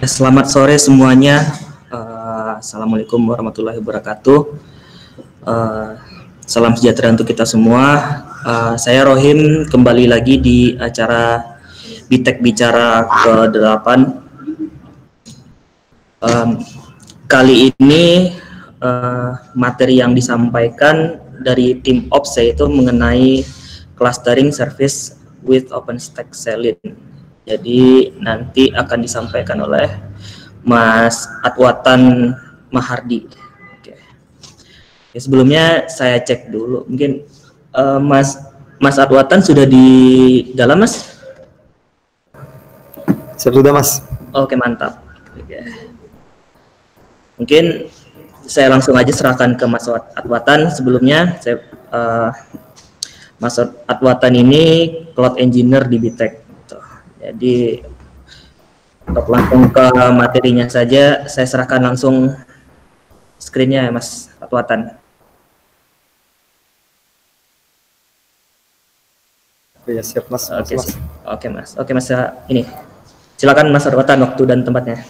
Selamat sore semuanya. Uh, Assalamualaikum warahmatullahi wabarakatuh. Uh, salam sejahtera untuk kita semua. Uh, saya Rohim kembali lagi di acara Bitek Bicara ke-8. Um, kali ini uh, materi yang disampaikan dari tim Ops yaitu mengenai clustering service with OpenStack Selin jadi nanti akan disampaikan oleh Mas Atwatan Mahardi. Oke. Ya, sebelumnya saya cek dulu. Mungkin uh, Mas Mas Atwatan sudah di dalam Mas? Sudah Mas. Oke mantap. Oke. Mungkin saya langsung aja serahkan ke Mas Atwatan. Sebelumnya saya uh, Mas Atwatan ini cloud engineer di Bitek jadi untuk langsung ke materinya saja, saya serahkan langsung screennya ya Mas Atwatan. Oke ya siap Mas. Oke mas. Oke Mas. Oke Mas ini silakan Mas Atwatan waktu dan tempatnya.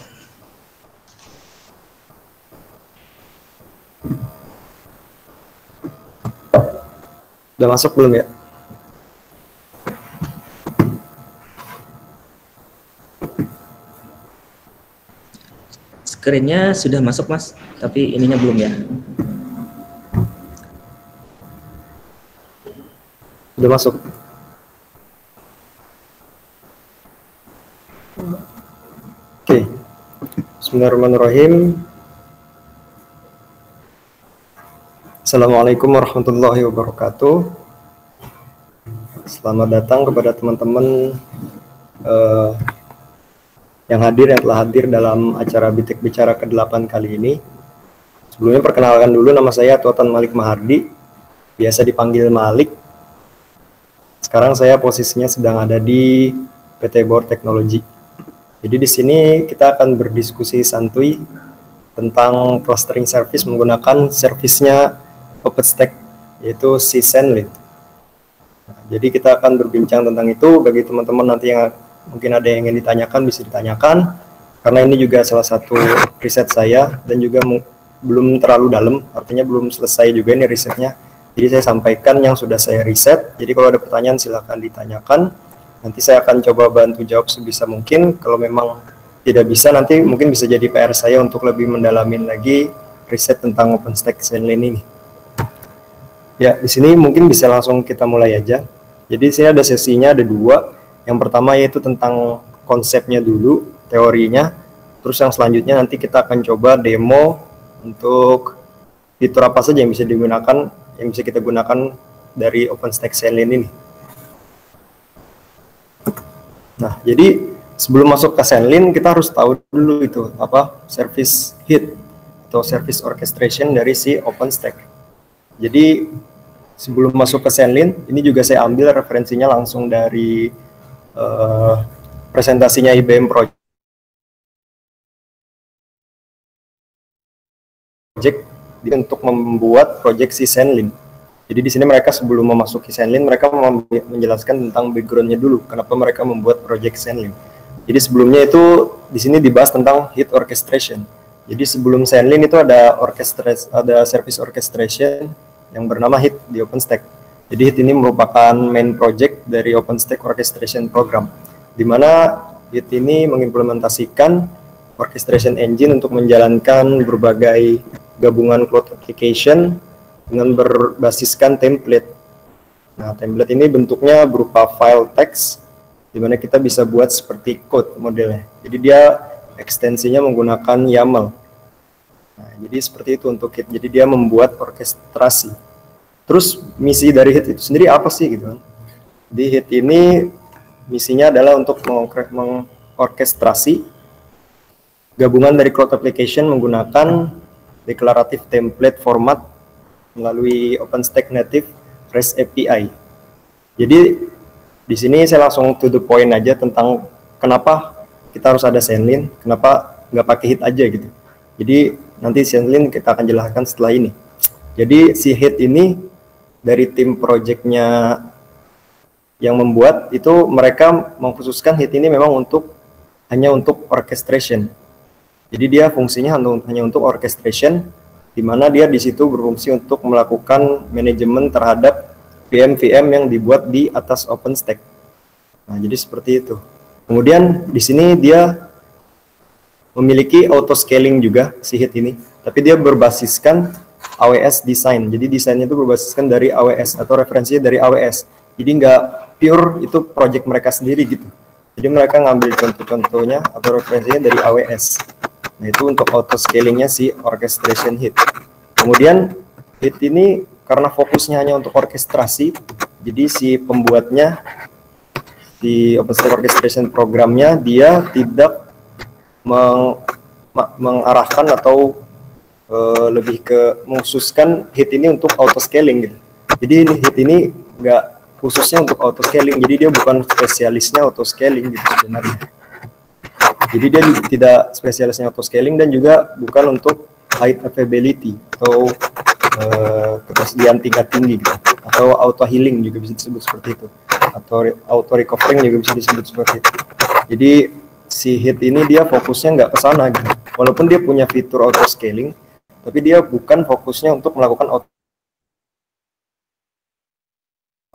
Udah masuk belum ya? Screennya sudah masuk mas, tapi ininya belum ya. Sudah masuk. Oke. Bismillahirrahmanirrahim. Assalamualaikum warahmatullahi wabarakatuh. Selamat datang kepada teman-teman uh, yang hadir yang telah hadir dalam acara Bitek Bicara ke-8 kali ini. Sebelumnya perkenalkan dulu nama saya Tuatan Malik Mahardi, biasa dipanggil Malik. Sekarang saya posisinya sedang ada di PT Bor Technology. Jadi di sini kita akan berdiskusi santuy tentang clustering service menggunakan servisnya OpenStack yaitu si jadi kita akan berbincang tentang itu bagi teman-teman nanti yang mungkin ada yang ingin ditanyakan bisa ditanyakan. Karena ini juga salah satu riset saya dan juga belum terlalu dalam. Artinya belum selesai juga ini risetnya. Jadi saya sampaikan yang sudah saya riset. Jadi kalau ada pertanyaan silahkan ditanyakan. Nanti saya akan coba bantu jawab sebisa mungkin. Kalau memang tidak bisa nanti mungkin bisa jadi PR saya untuk lebih mendalamin lagi riset tentang OpenStack Zenlin ini. Ya di sini mungkin bisa langsung kita mulai aja. Jadi di sini ada sesinya ada dua yang pertama yaitu tentang konsepnya dulu, teorinya. Terus yang selanjutnya nanti kita akan coba demo untuk fitur apa saja yang bisa digunakan, yang bisa kita gunakan dari OpenStack Zenlin ini. Nah, jadi sebelum masuk ke Zenlin kita harus tahu dulu itu apa service heat atau service orchestration dari si OpenStack. Jadi sebelum masuk ke Zenlin, ini juga saya ambil referensinya langsung dari uh, presentasinya IBM Project untuk membuat proyek si Zenlin. Jadi di sini mereka sebelum memasuki Zenlin, mereka menjelaskan tentang backgroundnya dulu, kenapa mereka membuat proyek Zenlin. Jadi sebelumnya itu di sini dibahas tentang heat orchestration. Jadi sebelum Zenlin itu ada orchestra, ada service orchestration yang bernama Heat di OpenStack. Jadi HIT ini merupakan main project dari OpenStack Orchestration Program, di mana HIT ini mengimplementasikan orchestration engine untuk menjalankan berbagai gabungan cloud application dengan berbasiskan template. Nah, template ini bentuknya berupa file text, di mana kita bisa buat seperti code modelnya. Jadi dia ekstensinya menggunakan YAML. Nah, jadi seperti itu untuk HIT. Jadi dia membuat orkestrasi Terus misi dari HIT itu sendiri apa sih gitu kan? Di HIT ini misinya adalah untuk mengorkestrasi gabungan dari cloud application menggunakan declarative template format melalui OpenStack Native REST API. Jadi di sini saya langsung to the point aja tentang kenapa kita harus ada Zenlin, kenapa nggak pakai hit aja gitu. Jadi nanti Zenlin kita akan jelaskan setelah ini. Jadi si hit ini dari tim projectnya yang membuat itu mereka mengkhususkan hit ini memang untuk hanya untuk orchestration. Jadi dia fungsinya hanya untuk orchestration, di mana dia di situ berfungsi untuk melakukan manajemen terhadap VM-VM yang dibuat di atas OpenStack. Nah, jadi seperti itu. Kemudian di sini dia memiliki auto scaling juga si hit ini, tapi dia berbasiskan AWS design. Jadi desainnya itu berbasiskan dari AWS atau referensinya dari AWS. Jadi nggak pure itu project mereka sendiri gitu. Jadi mereka ngambil contoh-contohnya atau referensinya dari AWS. Nah itu untuk auto scalingnya si orchestration hit. Kemudian hit ini karena fokusnya hanya untuk orkestrasi, jadi si pembuatnya di OpenStack orchestration programnya dia tidak meng, mengarahkan atau uh, lebih ke mengkhususkan hit ini untuk auto scaling gitu. Jadi hit ini enggak khususnya untuk auto scaling. Jadi dia bukan spesialisnya auto scaling gitu sebenarnya. Jadi dia tidak spesialisnya auto scaling dan juga bukan untuk high availability atau uh, ketersediaan tingkat tinggi gitu. atau auto healing juga bisa disebut seperti itu atau auto recovering juga bisa disebut seperti itu. Jadi si hit ini dia fokusnya nggak ke sana gitu. Walaupun dia punya fitur auto scaling, tapi dia bukan fokusnya untuk melakukan auto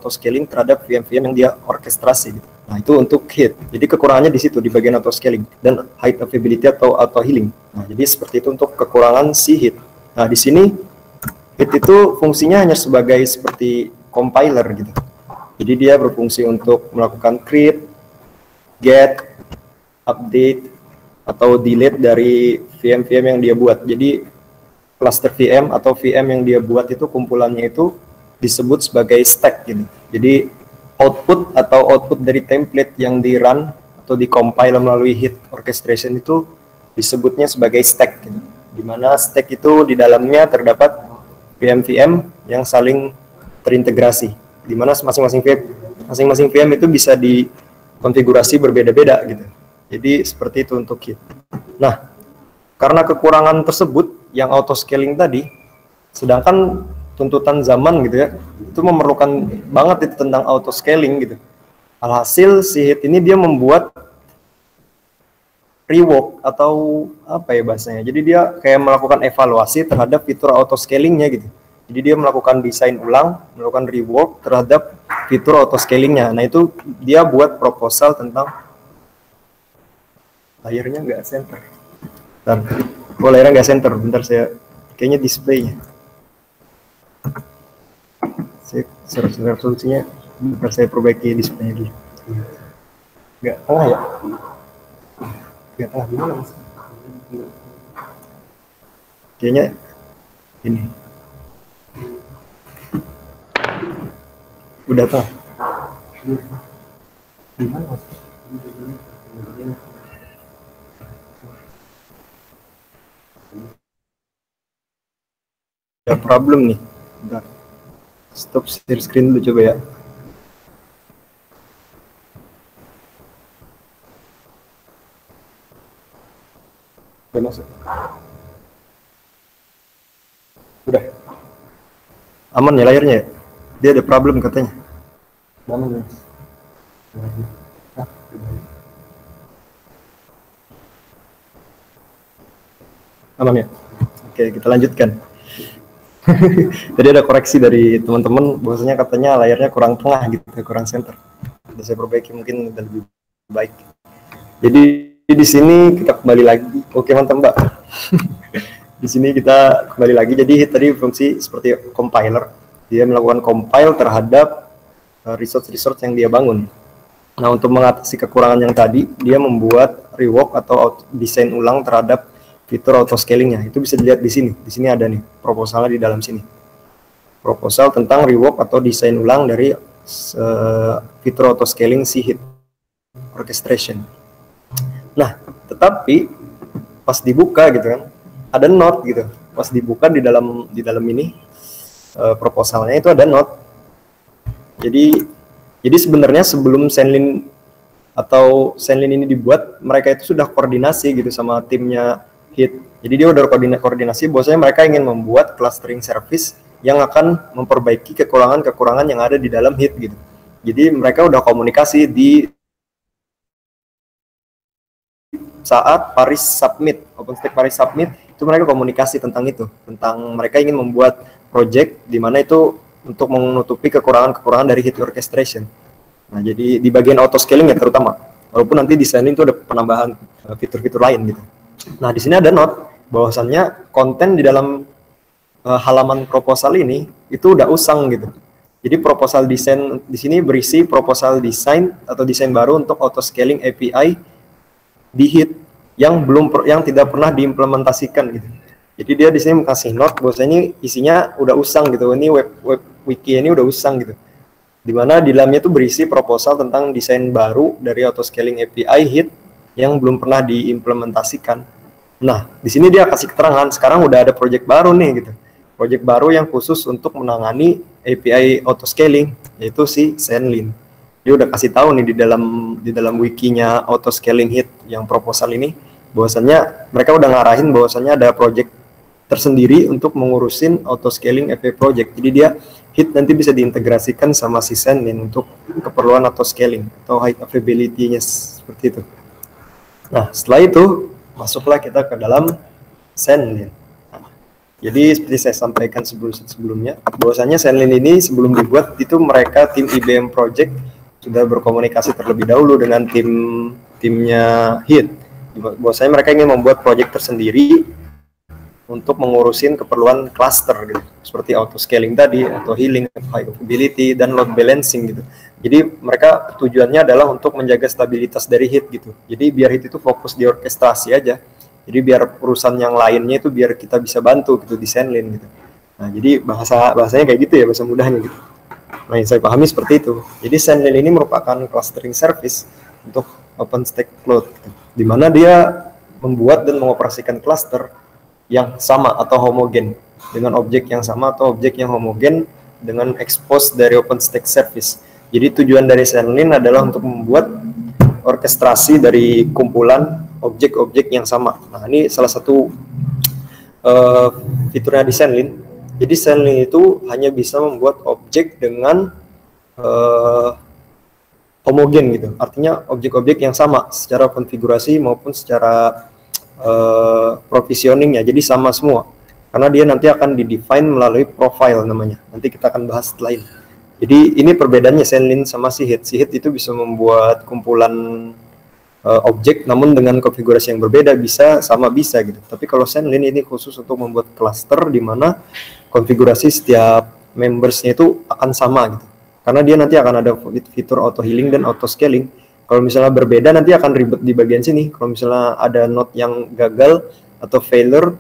scaling terhadap VM-VM yang dia orkestrasi gitu. Nah, itu untuk hit. Jadi kekurangannya di situ di bagian auto scaling dan high availability atau auto healing. Nah, jadi seperti itu untuk kekurangan si hit. Nah, di sini hit itu fungsinya hanya sebagai seperti compiler gitu. Jadi dia berfungsi untuk melakukan create, get, update atau delete dari VM-VM yang dia buat. Jadi cluster VM atau VM yang dia buat itu kumpulannya itu disebut sebagai stack gitu. Jadi output atau output dari template yang di run atau di compile melalui hit orchestration itu disebutnya sebagai stack gitu. Di mana stack itu di dalamnya terdapat VM-VM yang saling terintegrasi. Di mana masing-masing VM masing-masing VM itu bisa dikonfigurasi berbeda-beda gitu. Jadi seperti itu untuk Kit. Nah, karena kekurangan tersebut yang auto scaling tadi, sedangkan tuntutan zaman gitu ya, itu memerlukan banget itu tentang auto scaling gitu. Alhasil si hit ini dia membuat rework atau apa ya bahasanya. Jadi dia kayak melakukan evaluasi terhadap fitur auto scalingnya gitu. Jadi dia melakukan desain ulang, melakukan rework terhadap fitur auto scalingnya. Nah itu dia buat proposal tentang layarnya nggak center Bentar. Oh layarnya nggak center. Bentar saya kayaknya displaynya. Saya resolusinya. Bentar saya perbaiki displaynya dulu. Nggak tengah ya? Nggak tengah gimana mas? Kayaknya ini. Udah tengah. Gimana mas ada problem nih. Bentar. Stop share screen dulu coba ya. Udah masuk. Udah. Aman ya layarnya ya? Dia ada problem katanya. Aman ya? Aman ya? Oke, kita lanjutkan. Jadi ada koreksi dari teman-teman, bahwasanya katanya layarnya kurang tengah gitu, kurang center. Sudah saya perbaiki mungkin lebih baik. Jadi di sini kita kembali lagi. Oke mantap mbak. di sini kita kembali lagi. Jadi tadi fungsi seperti compiler. Dia melakukan compile terhadap uh, resource-resource yang dia bangun. Nah untuk mengatasi kekurangan yang tadi, dia membuat rework atau desain ulang terhadap fitur auto scalingnya. Itu bisa dilihat di sini. Di sini ada nih proposalnya di dalam sini. Proposal tentang rework atau desain ulang dari uh, fitur auto scaling si hit orchestration. Nah tetapi pas dibuka gitu kan ada note gitu. Pas dibuka di dalam di dalam ini uh, proposalnya itu ada note jadi jadi sebenarnya sebelum Senlin atau Senlin ini dibuat mereka itu sudah koordinasi gitu sama timnya hit. Jadi dia udah koordinasi bahwasanya mereka ingin membuat clustering service yang akan memperbaiki kekurangan-kekurangan yang ada di dalam hit gitu. Jadi mereka udah komunikasi di saat Paris Submit, OpenStack Paris Submit, itu mereka komunikasi tentang itu, tentang mereka ingin membuat project di mana itu untuk menutupi kekurangan-kekurangan dari hit orchestration. Nah, jadi di bagian auto scaling ya terutama. Walaupun nanti desain itu ada penambahan eh, fitur-fitur lain gitu. Nah, di sini ada note bahwasannya konten di dalam uh, halaman proposal ini itu udah usang gitu. Jadi proposal desain di sini berisi proposal desain atau desain baru untuk auto scaling API di hit yang belum yang tidak pernah diimplementasikan gitu. Jadi dia di sini kasih note bahwasanya isinya udah usang gitu. Ini web web wiki ini udah usang gitu. Di mana di dalamnya tuh berisi proposal tentang desain baru dari auto scaling API hit yang belum pernah diimplementasikan. Nah, di sini dia kasih keterangan sekarang udah ada project baru nih gitu. Project baru yang khusus untuk menangani API auto scaling yaitu si Zenlin. Dia udah kasih tahu nih di dalam di dalam wikinya auto scaling hit yang proposal ini bahwasannya mereka udah ngarahin bahwasannya ada project tersendiri untuk mengurusin auto scaling API project. Jadi dia hit nanti bisa diintegrasikan sama si Zenlin untuk keperluan auto scaling atau high availability-nya seperti itu. Nah, setelah itu masuklah kita ke dalam. Nah, jadi seperti saya sampaikan sebelum sebelumnya, bahwasanya Zenlin ini sebelum dibuat itu mereka tim IBM Project sudah berkomunikasi terlebih dahulu dengan tim timnya HIT. Bahwasanya mereka ingin membuat project tersendiri untuk mengurusin keperluan cluster gitu seperti auto scaling tadi auto healing high availability dan load balancing gitu jadi mereka tujuannya adalah untuk menjaga stabilitas dari hit gitu. Jadi biar hit itu fokus di orkestrasi aja. Jadi biar urusan yang lainnya itu biar kita bisa bantu gitu di Zenlin gitu. Nah jadi bahasa bahasanya kayak gitu ya bahasa mudahnya gitu. Nah yang saya pahami seperti itu. Jadi Zenlin ini merupakan clustering service untuk OpenStack Cloud gitu. di mana dia membuat dan mengoperasikan cluster yang sama atau homogen dengan objek yang sama atau objek yang homogen dengan expose dari OpenStack service. Jadi tujuan dari Zenlin adalah untuk membuat orkestrasi dari kumpulan objek-objek yang sama. Nah, ini salah satu uh, fiturnya di Zenlin. Jadi Zenlin itu hanya bisa membuat objek dengan uh, homogen gitu. Artinya objek-objek yang sama secara konfigurasi maupun secara uh, provisioningnya jadi sama semua karena dia nanti akan didefine melalui profile namanya nanti kita akan bahas ini jadi ini perbedaannya Zenlin sama si hit si hit itu bisa membuat kumpulan uh, objek namun dengan konfigurasi yang berbeda bisa sama bisa gitu tapi kalau Zenlin ini khusus untuk membuat cluster di mana konfigurasi setiap membersnya itu akan sama gitu karena dia nanti akan ada fitur auto healing dan auto scaling kalau misalnya berbeda nanti akan ribet di bagian sini. Kalau misalnya ada note yang gagal atau failure,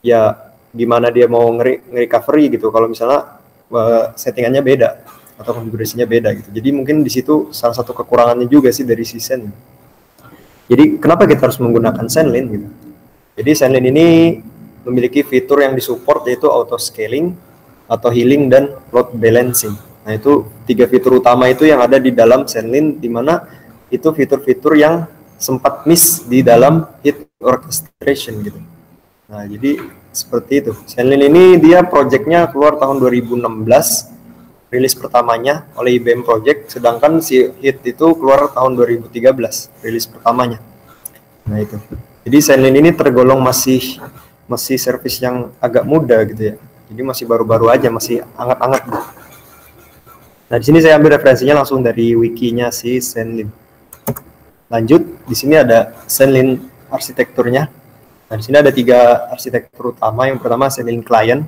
ya gimana dia mau ngeri recovery gitu. Kalau misalnya uh, settingannya beda atau konfigurasinya beda gitu. Jadi mungkin di situ salah satu kekurangannya juga sih dari si Zen. Jadi kenapa kita harus menggunakan Zenlin gitu? Jadi Zenlin ini memiliki fitur yang disupport yaitu auto scaling, atau healing dan load balancing. Nah itu tiga fitur utama itu yang ada di dalam Zenlin di mana itu fitur-fitur yang sempat miss di dalam hit orchestration gitu. Nah, jadi seperti itu. Zenlin ini dia projectnya keluar tahun 2016, rilis pertamanya oleh IBM Project, sedangkan si hit itu keluar tahun 2013, rilis pertamanya. Nah, itu. Jadi Zenlin ini tergolong masih masih service yang agak muda gitu ya. Jadi masih baru-baru aja, masih hangat-hangat. Nah, di sini saya ambil referensinya langsung dari wikinya si Zenlin. Lanjut, di sini ada Zenlin arsitekturnya. Nah, di sini ada tiga arsitektur utama. Yang pertama Zenlin Client,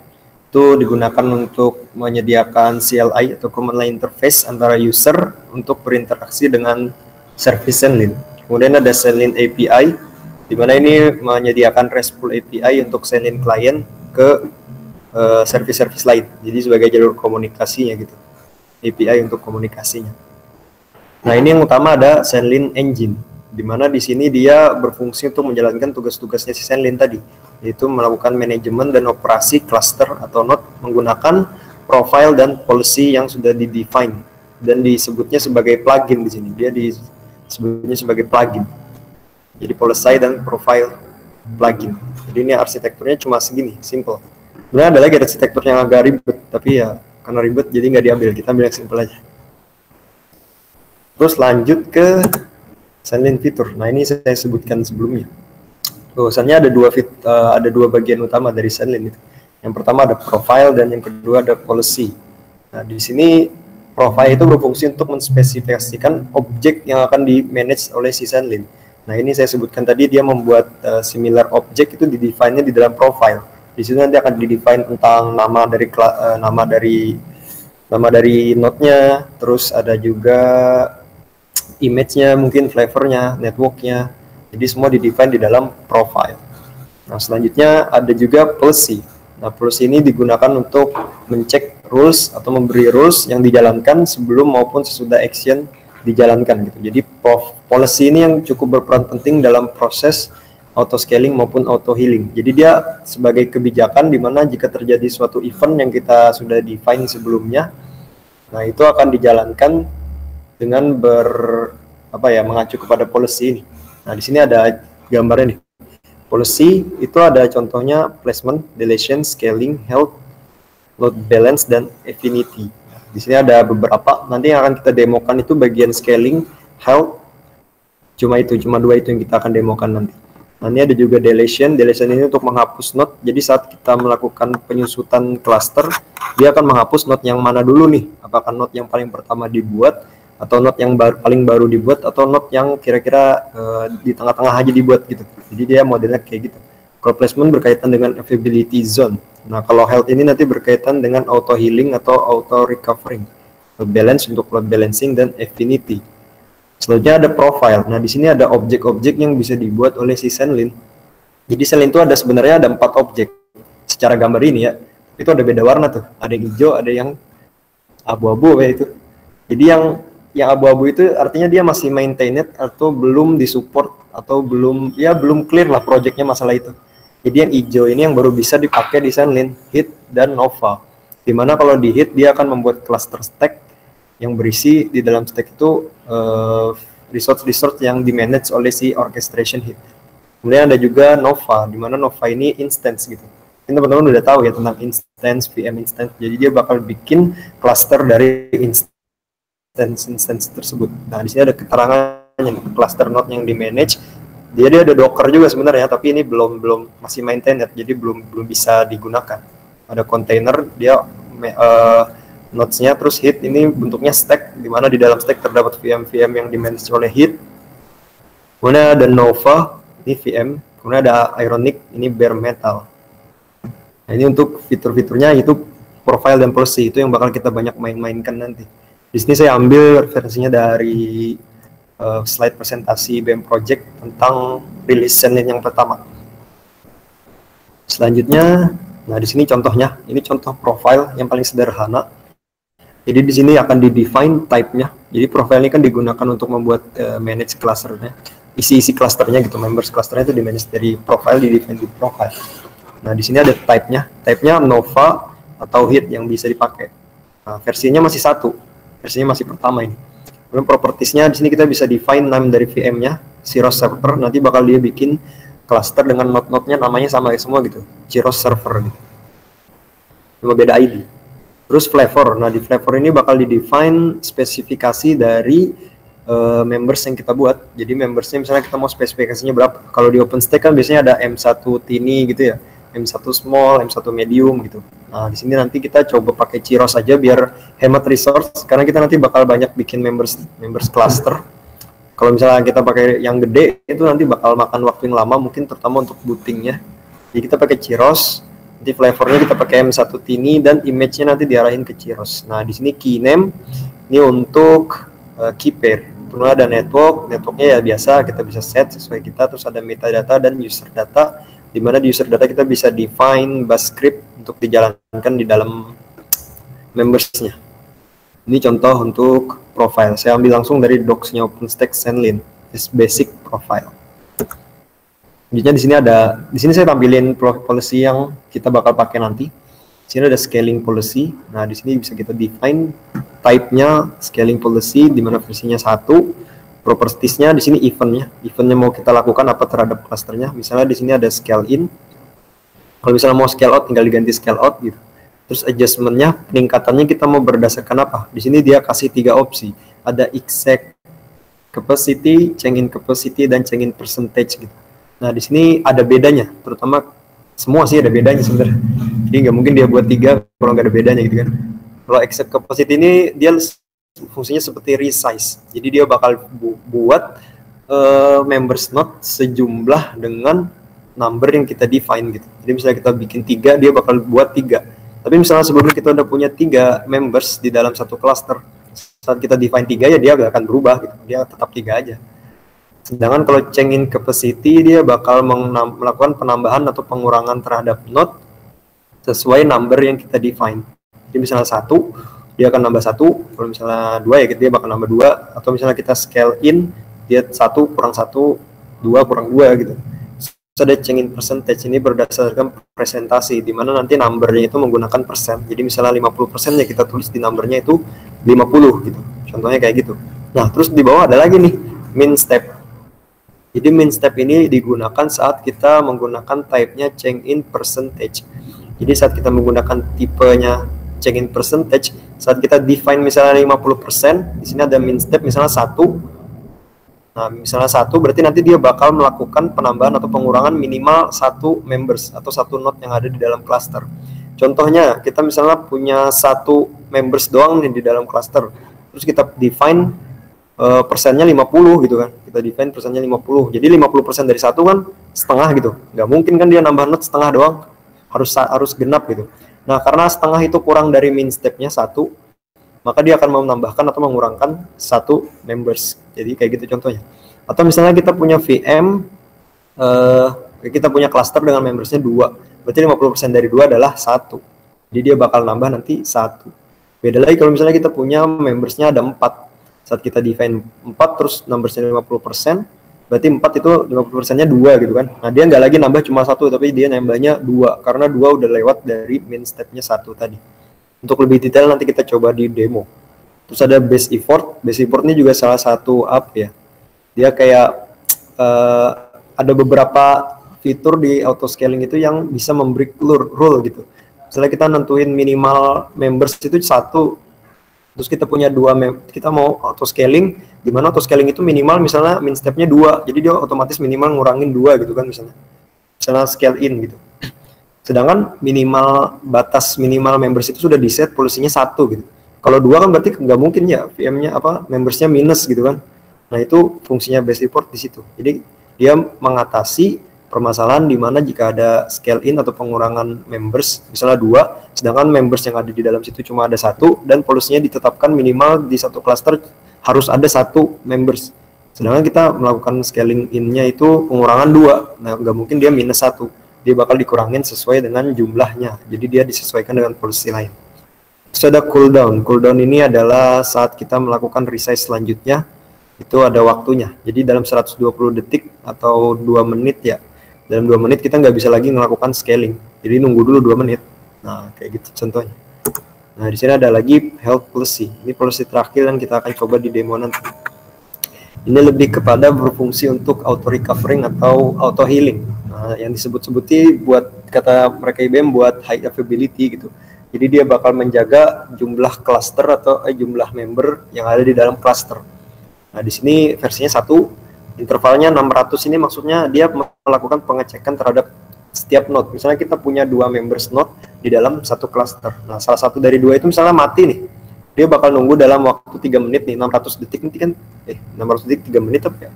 itu digunakan untuk menyediakan CLI atau Command Line Interface antara user untuk berinteraksi dengan service Zenlin. Kemudian ada Zenlin API, di mana ini menyediakan RESTful API untuk Zenlin Client ke uh, service-service lain. Jadi sebagai jalur komunikasinya gitu. API untuk komunikasinya. Nah, ini yang utama ada Zenlin Engine, di mana di sini dia berfungsi untuk menjalankan tugas-tugasnya si Zenlin tadi, yaitu melakukan manajemen dan operasi cluster atau node menggunakan profile dan policy yang sudah di-define dan disebutnya sebagai plugin di sini. Dia disebutnya sebagai plugin. Jadi policy dan profile plugin. Jadi ini arsitekturnya cuma segini, simple. Sebenarnya ada lagi arsitektur yang agak ribet, tapi ya karena ribet jadi nggak diambil. Kita ambil yang simple aja. Terus lanjut ke Sandlin fitur. Nah ini saya sebutkan sebelumnya. Bahwasannya ada dua fit, uh, ada dua bagian utama dari Sandlin itu. Yang pertama ada profile dan yang kedua ada policy. Nah di sini profile itu berfungsi untuk menspesifikasikan objek yang akan di manage oleh si Sandlin. Nah ini saya sebutkan tadi dia membuat uh, similar object itu di define-nya di dalam profile. Di situ nanti akan di define tentang nama dari uh, nama dari nama dari node-nya, terus ada juga image-nya, mungkin flavornya, network-nya. Jadi semua di-define di dalam profile. Nah, selanjutnya ada juga policy. Nah, policy ini digunakan untuk mencek rules atau memberi rules yang dijalankan sebelum maupun sesudah action dijalankan gitu. Jadi policy ini yang cukup berperan penting dalam proses auto scaling maupun auto healing. Jadi dia sebagai kebijakan di mana jika terjadi suatu event yang kita sudah define sebelumnya, nah itu akan dijalankan dengan ber apa ya mengacu kepada policy ini. Nah, di sini ada gambarnya nih. Policy itu ada contohnya placement, deletion, scaling, health, load balance dan affinity. Di sini ada beberapa. Nanti yang akan kita demokan itu bagian scaling, health. Cuma itu, cuma dua itu yang kita akan demokan nanti. Nanti ada juga deletion. Deletion ini untuk menghapus node. Jadi saat kita melakukan penyusutan cluster, dia akan menghapus node yang mana dulu nih. Apakah node yang paling pertama dibuat atau note yang baru, paling baru dibuat atau note yang kira-kira uh, di tengah-tengah aja dibuat gitu. Jadi dia modelnya kayak gitu. Kalau placement berkaitan dengan availability zone. Nah, kalau health ini nanti berkaitan dengan auto healing atau auto recovering. Load balance untuk load balancing dan affinity. Selanjutnya ada profile. Nah, di sini ada objek-objek yang bisa dibuat oleh si Senlin. Jadi Senlin itu ada sebenarnya ada empat objek. Secara gambar ini ya, itu ada beda warna tuh. Ada yang hijau, ada yang abu-abu kayak itu. Jadi yang yang abu-abu itu artinya dia masih maintained atau belum disupport atau belum ya belum clear lah projectnya masalah itu. Jadi yang hijau ini yang baru bisa dipakai di Sandlin, Hit dan Nova. Di mana kalau di Hit dia akan membuat cluster stack yang berisi di dalam stack itu uh, resource-resource yang dimanage oleh si orchestration Hit. Kemudian ada juga Nova, di mana Nova ini instance gitu. Ini teman-teman udah tahu ya tentang instance, VM instance. Jadi dia bakal bikin cluster dari instance instance tersebut. Nah, di sini ada keterangannya cluster node yang di manage. Dia ada Docker juga sebenarnya, tapi ini belum belum masih maintained, jadi belum belum bisa digunakan. Ada container, dia uh, nodes-nya terus hit ini bentuknya stack di mana di dalam stack terdapat VM-VM yang di manage oleh hit. Kemudian ada Nova, ini VM. Kemudian ada Ironic, ini bare metal. Nah, ini untuk fitur-fiturnya itu profile dan policy itu yang bakal kita banyak main-mainkan nanti. Di sini saya ambil referensinya dari uh, slide presentasi BM Project tentang rilis Senin yang pertama. Selanjutnya, nah di sini contohnya, ini contoh profile yang paling sederhana. Jadi di sini akan di define type-nya. Jadi profile ini kan digunakan untuk membuat uh, manage clusternya, isi-isi clusternya gitu, members clusternya itu di manage dari profile di define di profile. Nah di sini ada type-nya, type-nya Nova atau hit yang bisa dipakai. Nah, versinya masih satu, versinya masih pertama ini. Kemudian propertiesnya di sini kita bisa define name dari VM-nya, Ciros server, nanti bakal dia bikin cluster dengan node-node-nya namanya sama semua gitu, Ciros server gitu. Cuma beda ID. Terus flavor, nah di flavor ini bakal di define spesifikasi dari uh, members yang kita buat. Jadi membersnya misalnya kita mau spesifikasinya berapa. Kalau di OpenStack kan biasanya ada M1 tini gitu ya M1 small, M1 medium gitu. Nah, di sini nanti kita coba pakai Ciro saja biar hemat resource karena kita nanti bakal banyak bikin members members cluster. Kalau misalnya kita pakai yang gede itu nanti bakal makan waktu yang lama mungkin terutama untuk bootingnya. Jadi kita pakai Ciros, nanti flavornya kita pakai M1 Tini dan image-nya nanti diarahin ke Ciros. Nah, di sini key name ini untuk uh, key pair. Kemudian ada network, networknya ya biasa kita bisa set sesuai kita terus ada metadata dan user data di mana di user data kita bisa define bus script untuk dijalankan di dalam membersnya. Ini contoh untuk profile. Saya ambil langsung dari docs-nya OpenStack Zenlin. This basic profile. Selanjutnya di sini ada, di sini saya tampilin policy yang kita bakal pakai nanti. Di sini ada scaling policy. Nah, di sini bisa kita define type-nya scaling policy di mana versinya satu propertiesnya di sini eventnya. Eventnya mau kita lakukan apa terhadap clusternya? Misalnya di sini ada scale in. Kalau misalnya mau scale out tinggal diganti scale out gitu. Terus adjustmentnya peningkatannya kita mau berdasarkan apa? Di sini dia kasih tiga opsi. Ada exact capacity, change in capacity dan change in percentage gitu. Nah, di sini ada bedanya, terutama semua sih ada bedanya sebenarnya. Jadi nggak mungkin dia buat tiga kalau nggak ada bedanya gitu kan. Kalau accept capacity ini dia fungsinya seperti resize. Jadi dia bakal bu buat uh, members node sejumlah dengan number yang kita define gitu. Jadi misalnya kita bikin tiga, dia bakal buat tiga. Tapi misalnya sebelumnya kita udah punya tiga members di dalam satu cluster, saat kita define tiga ya dia gak akan berubah gitu. Dia tetap tiga aja. Sedangkan kalau change in capacity dia bakal melakukan penambahan atau pengurangan terhadap node sesuai number yang kita define. Jadi misalnya satu, dia akan nambah satu. Kalau misalnya dua ya dia bakal nambah dua. Atau misalnya kita scale in, dia satu kurang satu, dua kurang dua gitu. So, change in percentage ini berdasarkan presentasi, di mana nanti numbernya itu menggunakan persen. Jadi misalnya 50 persen ya kita tulis di numbernya itu 50 gitu. Contohnya kayak gitu. Nah, terus di bawah ada lagi nih, min step jadi min step ini digunakan saat kita menggunakan type-nya change in percentage. Jadi saat kita menggunakan tipenya in percentage, saat kita define misalnya 50%, di sini ada min step misalnya satu. Nah, misalnya satu berarti nanti dia bakal melakukan penambahan atau pengurangan minimal satu members atau satu node yang ada di dalam cluster. Contohnya, kita misalnya punya satu members doang nih di dalam cluster. Terus kita define uh, persennya 50 gitu kan kita define persennya 50 jadi 50 persen dari satu kan setengah gitu nggak mungkin kan dia nambah not setengah doang harus harus genap gitu nah karena setengah itu kurang dari min stepnya satu maka dia akan menambahkan atau mengurangkan satu members. Jadi kayak gitu contohnya. Atau misalnya kita punya VM uh, kita punya cluster dengan membersnya dua. Berarti 50% dari dua adalah satu. Jadi dia bakal nambah nanti satu. Beda lagi kalau misalnya kita punya membersnya ada empat. Saat kita define 4 terus numbersnya 50% berarti 4 itu 50 persennya 2 gitu kan. Nah dia nggak lagi nambah cuma satu tapi dia nambahnya dua. Karena dua udah lewat dari main stepnya satu tadi. Untuk lebih detail nanti kita coba di demo. Terus ada base effort. Base effort ini juga salah satu up ya. Dia kayak uh, ada beberapa fitur di auto scaling itu yang bisa memberi rule gitu. Misalnya kita nentuin minimal members itu satu terus kita punya dua kita mau auto scaling di mana auto scaling itu minimal misalnya min stepnya dua jadi dia otomatis minimal ngurangin dua gitu kan misalnya. Misalnya scale in gitu. Sedangkan minimal batas minimal members itu sudah di set polisinya satu gitu. Kalau dua kan berarti nggak mungkin ya VM-nya apa membersnya minus gitu kan. Nah itu fungsinya base report di situ. Jadi dia mengatasi permasalahan di mana jika ada scale in atau pengurangan members misalnya dua sedangkan members yang ada di dalam situ cuma ada satu dan polisinya ditetapkan minimal di satu cluster harus ada satu members. Sedangkan kita melakukan scaling innya itu pengurangan dua. Nah nggak mungkin dia minus satu. Dia bakal dikurangin sesuai dengan jumlahnya. Jadi dia disesuaikan dengan polisi lain. Terus ada cooldown. Cooldown ini adalah saat kita melakukan resize selanjutnya itu ada waktunya. Jadi dalam 120 detik atau dua menit ya. Dalam dua menit kita nggak bisa lagi melakukan scaling. Jadi nunggu dulu dua menit nah kayak gitu contohnya. Nah di sini ada lagi health policy. Ini policy terakhir yang kita akan coba di demo nanti. Ini lebih kepada berfungsi untuk auto recovering atau auto healing. Nah, yang disebut-sebuti buat kata mereka IBM buat high availability gitu. Jadi dia bakal menjaga jumlah cluster atau eh, jumlah member yang ada di dalam cluster. Nah di sini versinya satu intervalnya 600 ini maksudnya dia melakukan pengecekan terhadap setiap node. Misalnya kita punya dua members node di dalam satu cluster. Nah, salah satu dari dua itu misalnya mati nih. Dia bakal nunggu dalam waktu 3 menit nih, 600 detik nanti kan eh 600 detik 3 menit apa ya?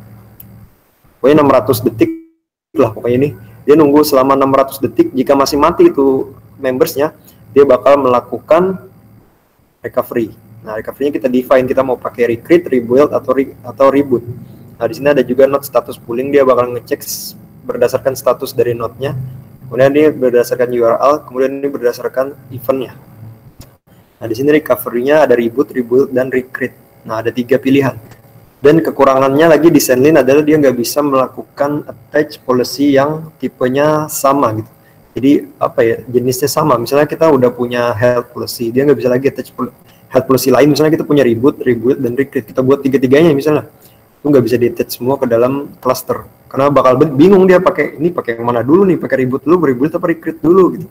Pokoknya 600 detik lah pokoknya ini. Dia nunggu selama 600 detik jika masih mati itu membersnya, dia bakal melakukan recovery. Nah, recovery-nya kita define kita mau pakai recreate, rebuild atau re, atau reboot. Nah, di sini ada juga node status pooling, dia bakal ngecek berdasarkan status dari node-nya. Kemudian ini berdasarkan URL, kemudian ini berdasarkan event-nya. Nah, di sini recovery-nya ada reboot, rebuild, dan recreate. Nah, ada tiga pilihan. Dan kekurangannya lagi di Sendlin adalah dia nggak bisa melakukan attach policy yang tipenya sama gitu. Jadi apa ya jenisnya sama. Misalnya kita udah punya health policy, dia nggak bisa lagi attach health policy lain. Misalnya kita punya reboot, rebuild, dan recreate. Kita buat tiga-tiganya misalnya itu nggak bisa detach semua ke dalam cluster karena bakal bingung dia pakai ini pakai yang mana dulu nih pakai ribut dulu ribut apa recruit dulu gitu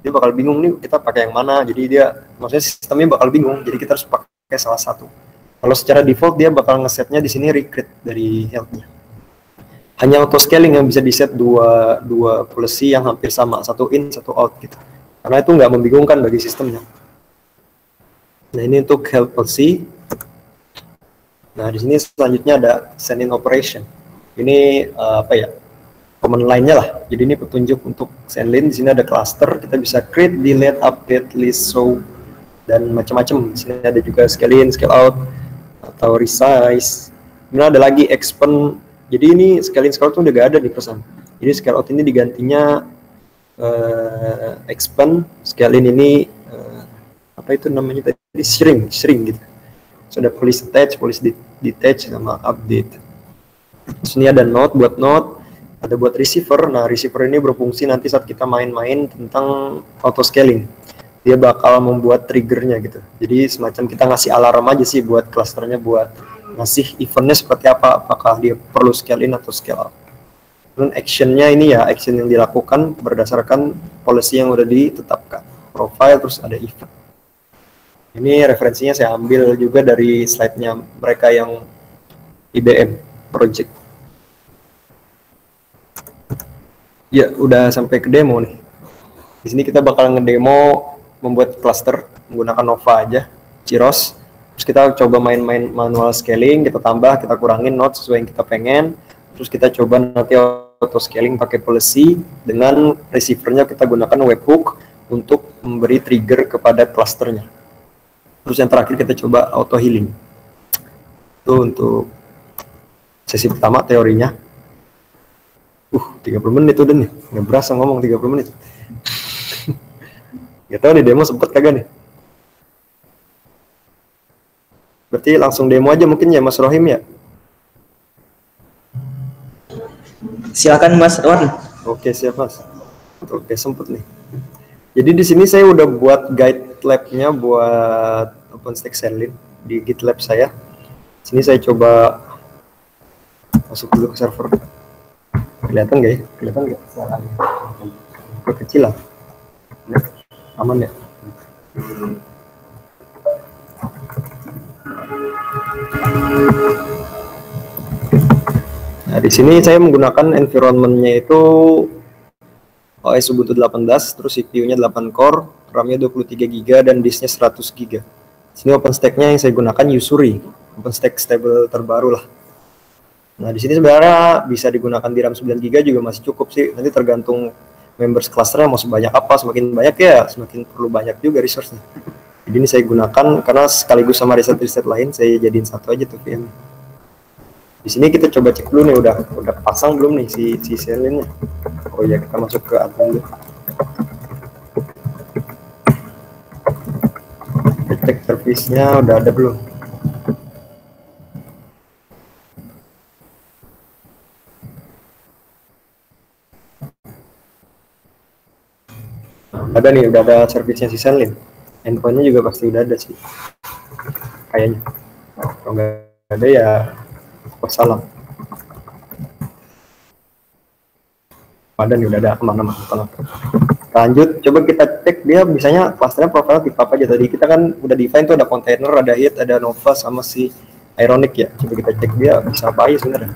dia bakal bingung nih kita pakai yang mana jadi dia maksudnya sistemnya bakal bingung jadi kita harus pakai salah satu Kalau secara default dia bakal ngesetnya di sini recruit dari health-nya. Hanya auto scaling yang bisa di set dua dua policy yang hampir sama, satu in, satu out gitu. Karena itu nggak membingungkan bagi sistemnya. Nah ini untuk health policy. Nah di sini selanjutnya ada send in operation. Ini uh, apa ya? command line-nya lah. Jadi ini petunjuk untuk sendlin. Di sini ada cluster, kita bisa create, delete, update, list, show, dan macam-macam. Di sini ada juga scale in, scale out, atau resize. Kemudian ada lagi expand. Jadi ini scale in, scale out itu udah gak ada di pesan. Jadi scale out ini digantinya uh, expand, scale in ini uh, apa itu namanya tadi shrink, shrink gitu. So ada police attach, police sama update. Terus ini ada node buat node, ada buat receiver. Nah, receiver ini berfungsi nanti saat kita main-main tentang auto scaling. Dia bakal membuat triggernya gitu. Jadi semacam kita ngasih alarm aja sih buat clusternya buat ngasih eventnya seperti apa. Apakah dia perlu scale in atau scale out. Dan actionnya ini ya action yang dilakukan berdasarkan policy yang udah ditetapkan. Profile terus ada event. Ini referensinya saya ambil juga dari slide-nya mereka yang IBM project. Ya, udah sampai ke demo nih. Di sini kita bakal ngedemo membuat cluster menggunakan Nova aja, Ciros. Terus kita coba main-main manual scaling, kita tambah, kita kurangin node sesuai yang kita pengen. Terus kita coba nanti auto scaling pakai policy dengan receivernya kita gunakan webhook untuk memberi trigger kepada clusternya. Terus yang terakhir kita coba auto healing. Itu untuk sesi pertama teorinya. Uh, 30 menit udah nih. Nggak berasa ngomong 30 menit. Gak tau nih demo sempet kagak nih. Berarti langsung demo aja mungkin ya Mas Rohim ya? Silakan Mas Ron. Oke siap Mas. Oke sempet nih. Jadi di sini saya udah buat guide lab-nya buat OpenStack Serlin di GitLab saya. Sini saya coba masuk dulu ke server. Kelihatan nggak ya? Kelihatan nggak? Kekecilan aman ya? Nah, di sini saya menggunakan environment-nya itu OS Ubuntu 18, terus CPU-nya 8 core, RAM-nya 23 GB dan disk-nya 100 GB. Sini OpenStack-nya yang saya gunakan Usuri, OpenStack stable terbaru lah. Nah, di sini sebenarnya bisa digunakan di RAM 9 GB juga masih cukup sih. Nanti tergantung members cluster mau sebanyak apa, semakin banyak ya semakin perlu banyak juga resource-nya. Jadi ini saya gunakan karena sekaligus sama riset-riset lain saya jadiin satu aja tuh VM. Di sini kita coba cek dulu nih udah udah pasang belum nih si si selinnya. Oh ya kita masuk ke admin dulu. Cek servisnya udah ada belum? ada nih udah ada servisnya si Senlin handphonenya juga pasti udah ada sih. Kayaknya. Kalau nggak ada ya wassalam ada nih udah ada ke mana-mana lanjut coba kita cek dia misalnya clusternya profile tipe apa aja tadi kita kan udah define tuh ada container ada hit ada nova sama si ironic ya coba kita cek dia bisa apa aja sebenarnya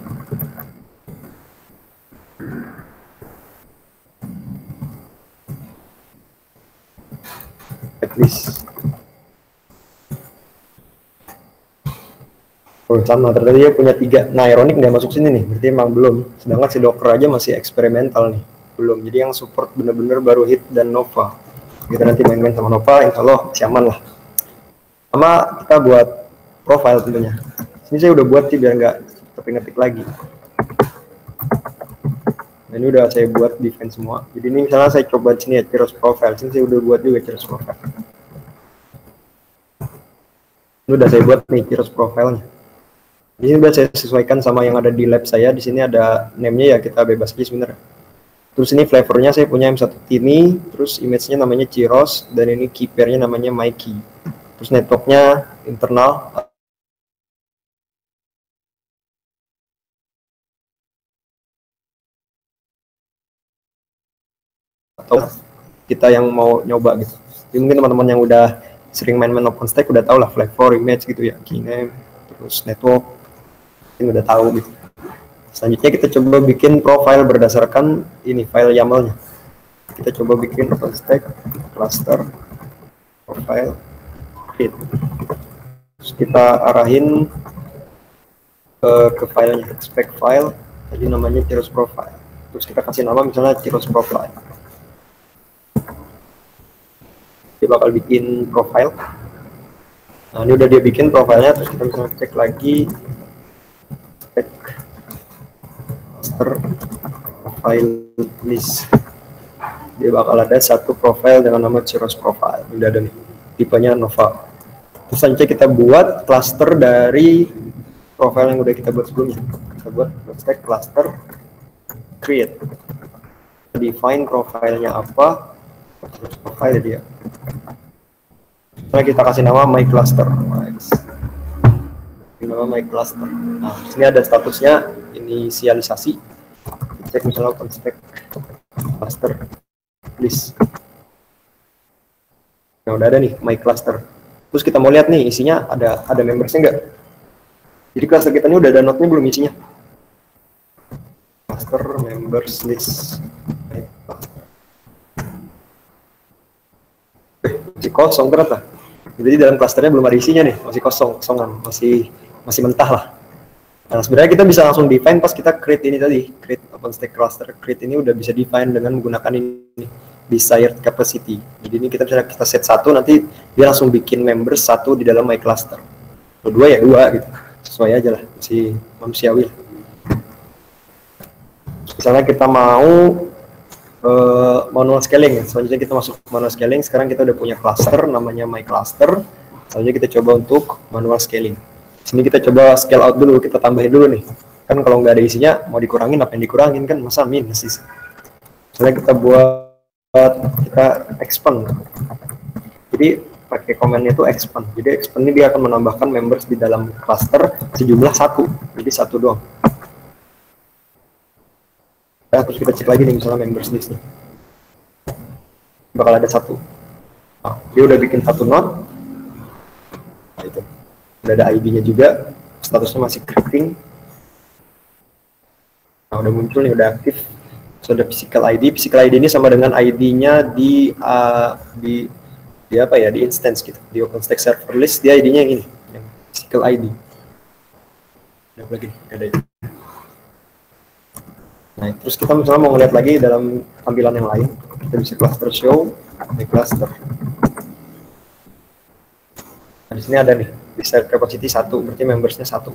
checklist. Oh, sama ternyata dia punya tiga. Nah, Ironic nggak masuk sini nih, berarti emang belum. Sedangkan si Docker aja masih eksperimental nih, belum. Jadi yang support bener-bener baru Hit dan Nova. Kita nanti main-main sama Nova, insya Allah siaman lah. Sama kita buat profile tentunya. Sini saya udah buat sih biar nggak tapi ngetik lagi. Nah, ini udah saya buat defense semua. Jadi ini misalnya saya coba sini ya, Ceros Profile. Sini saya udah buat juga Ceros Profile. Ini udah saya buat nih Ceros Profile-nya. Di sini udah saya sesuaikan sama yang ada di lab saya. Di sini ada name-nya ya kita bebas aja sebenarnya. Terus ini flavornya saya punya M1 Tini, terus image-nya namanya Ciros, dan ini key pair-nya namanya Mikey. Terus network-nya internal atau kita yang mau nyoba gitu. Jadi mungkin teman-teman yang udah sering main-main OpenStack udah tau lah flavor, image gitu ya, keyname, terus network ini udah tahu gitu selanjutnya kita coba bikin profile berdasarkan ini file YAML-nya. Kita coba bikin cluster profile create. Terus kita arahin uh, ke filenya spec file. Tadi namanya Cirrus profile. Terus kita kasih nama misalnya Cirrus profile. Dia bakal bikin profile. Nah ini udah dia bikin profilnya terus kita bisa cek lagi master profile list dia bakal ada satu profile dengan nama Cirrus profile. Udah ada nih tipenya Nova. Terus saja kita buat cluster dari profile yang udah kita buat sebelumnya. Kita buat stack cluster create. Define profilenya apa profile dia. Nah, kita kasih nama my cluster. Nama my cluster. Nah, sini ada statusnya inisialisasi. Cek misalnya OpenStack cluster list. Nah, udah ada nih my cluster. Terus kita mau lihat nih isinya ada ada membersnya enggak? Jadi cluster kita ini udah ada node-nya belum isinya? Cluster members list. Eh, masih kosong ternyata jadi dalam klasternya belum ada isinya nih masih kosong kosongan masih masih mentah lah nah sebenarnya kita bisa langsung define pas kita create ini tadi create OpenStack cluster create ini udah bisa define dengan menggunakan ini desired capacity jadi ini kita bisa kita set satu nanti dia langsung bikin members satu di dalam my cluster dua ya dua gitu sesuai aja lah si manusiawi misalnya kita mau uh, manual scaling. Selanjutnya kita masuk manual scaling. Sekarang kita udah punya cluster namanya my cluster. Selanjutnya kita coba untuk manual scaling. Sini kita coba scale out dulu, kita tambahin dulu nih. Kan kalau nggak ada isinya, mau dikurangin apa yang dikurangin kan masa minus sih. Misalnya kita buat kita expand. Jadi pakai komennya itu expand. Jadi expand ini dia akan menambahkan members di dalam cluster sejumlah satu. Jadi satu doang. Nah, terus kita cek lagi nih misalnya members list nih. Bakal ada satu. Nah, dia udah bikin satu node. Nah, itu. Udah ada ID-nya juga. Statusnya masih creeping. Nah, udah muncul nih, udah aktif. So, physical ID. Physical ID ini sama dengan ID-nya di uh, di di apa ya di instance gitu di OpenStack server list dia ID-nya yang ini yang physical ID ada lagi ada itu Nah, terus kita misalnya mau ngeliat lagi dalam tampilan yang lain, kita bisa cluster show, di cluster. Nah, di sini ada nih, bisa capacity satu, berarti membersnya satu.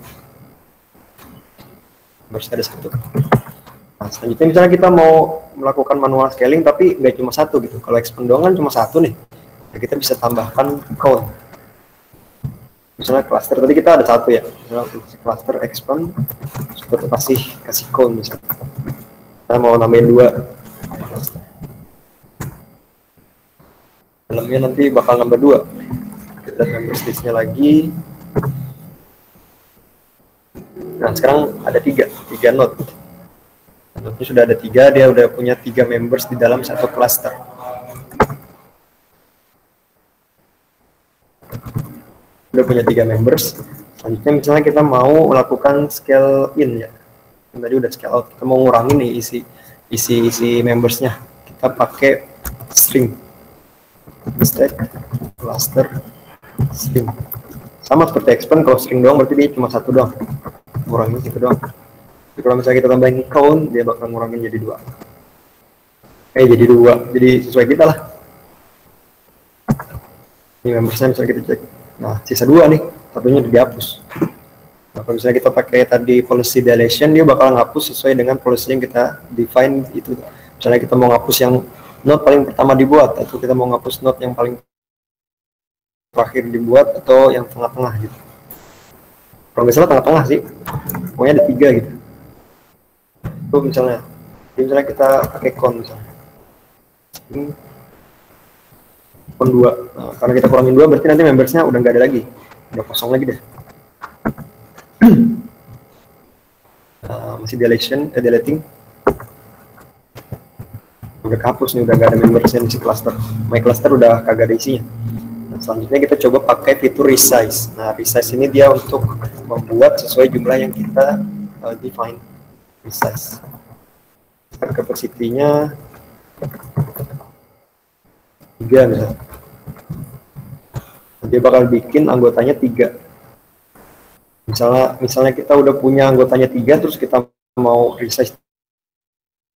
Membersnya ada satu. Nah, selanjutnya misalnya kita mau melakukan manual scaling, tapi nggak cuma satu gitu. Kalau expand doang kan cuma satu nih. Nah, kita bisa tambahkan count. Misalnya cluster tadi kita ada satu ya, misalnya cluster expand, kita kasih kasih count misalnya kita mau nambahin dua dalamnya nanti bakal nambah dua kita members listnya lagi. Nah sekarang ada tiga tiga node. Node sudah ada tiga dia udah punya tiga members di dalam satu cluster. Udah punya tiga members. Selanjutnya misalnya kita mau melakukan scale in ya. Yang tadi udah scale out. Kita mau ngurangin nih isi isi isi membersnya. Kita pakai string. Stack cluster sama seperti expand kalau string doang berarti dia cuma satu doang. Ngurangin gitu doang. Jadi kalau misalnya kita tambahin count dia bakal ngurangin jadi dua. Eh jadi dua. Jadi sesuai kita lah. Ini membersnya misalnya kita cek. Nah sisa dua nih. Satunya dihapus. Nah, kalau misalnya kita pakai tadi policy deletion, dia bakal ngapus sesuai dengan policy yang kita define itu. Misalnya kita mau ngapus yang node paling pertama dibuat, atau kita mau ngapus node yang paling terakhir dibuat, atau yang tengah-tengah gitu. Kalau misalnya tengah-tengah sih, pokoknya ada tiga gitu. Itu misalnya, misalnya kita pakai con misalnya. Ini con dua. Nah, karena kita kurangin dua, berarti nanti membersnya udah nggak ada lagi, udah kosong lagi deh uh, masih deletion, eh, deleting udah kapus nih udah gak ada membersnya di si cluster my cluster udah kagak ada isinya selanjutnya kita coba pakai fitur resize. Nah resize ini dia untuk membuat sesuai jumlah yang kita uh, define resize. Capacity-nya tiga misalnya dia bakal bikin anggotanya tiga. Misalnya misalnya kita udah punya anggotanya tiga terus kita mau resize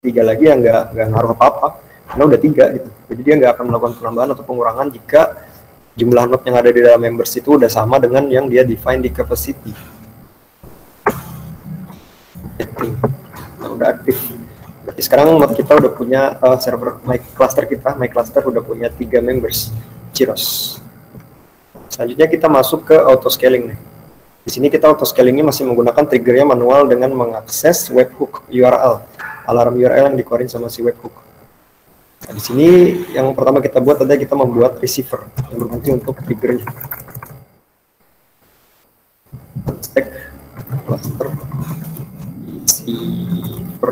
tiga lagi ya nggak ngaruh apa apa karena udah tiga gitu. Jadi dia nggak akan melakukan penambahan atau pengurangan jika jumlah node yang ada di dalam members itu udah sama dengan yang dia define di capacity. Nah, udah aktif Berarti sekarang node kita udah punya uh, server my cluster kita my cluster udah punya tiga members Ciros. Selanjutnya kita masuk ke auto scaling nih. Di sini kita auto scalingnya masih menggunakan triggernya manual dengan mengakses webhook URL alarm URL yang dikeluarin sama si webhook Nah, di sini yang pertama kita buat adalah kita membuat receiver yang berfungsi untuk triggernya. Stack cluster receiver.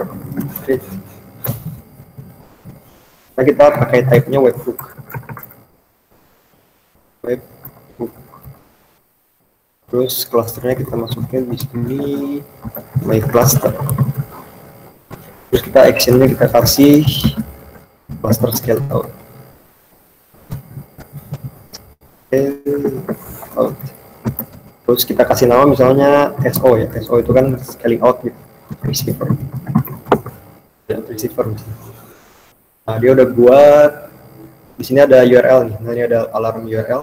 Nah, kita pakai type-nya webhook. Webhook. Terus clusternya kita masukin di sini my cluster. Terus kita actionnya kita kasih cluster scale out. out. Terus kita kasih nama misalnya SO ya. SO itu kan scaling out gitu. Receiver. Ya, receiver. Nah, dia udah buat di sini ada URL nih. Nah, ini ada alarm URL.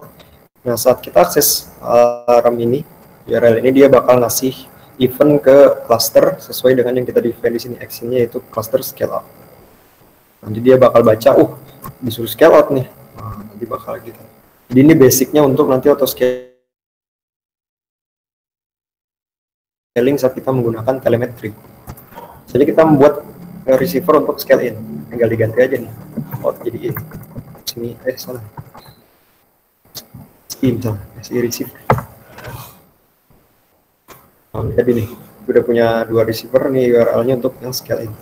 Nah, saat kita akses alarm ini, URL ini dia bakal ngasih event ke cluster sesuai dengan yang kita define di sini actionnya yaitu cluster scale out nanti dia bakal baca uh disuruh scale out nih. Nah, nanti bakal gitu. Jadi ini basicnya untuk nanti auto scaling saat kita menggunakan telemetri. Jadi kita membuat receiver untuk scale in. Tinggal diganti aja nih. Out jadi in sini eh salah in misalnya si receive nah, jadi nih udah punya dua receiver nih URL-nya untuk yang scale in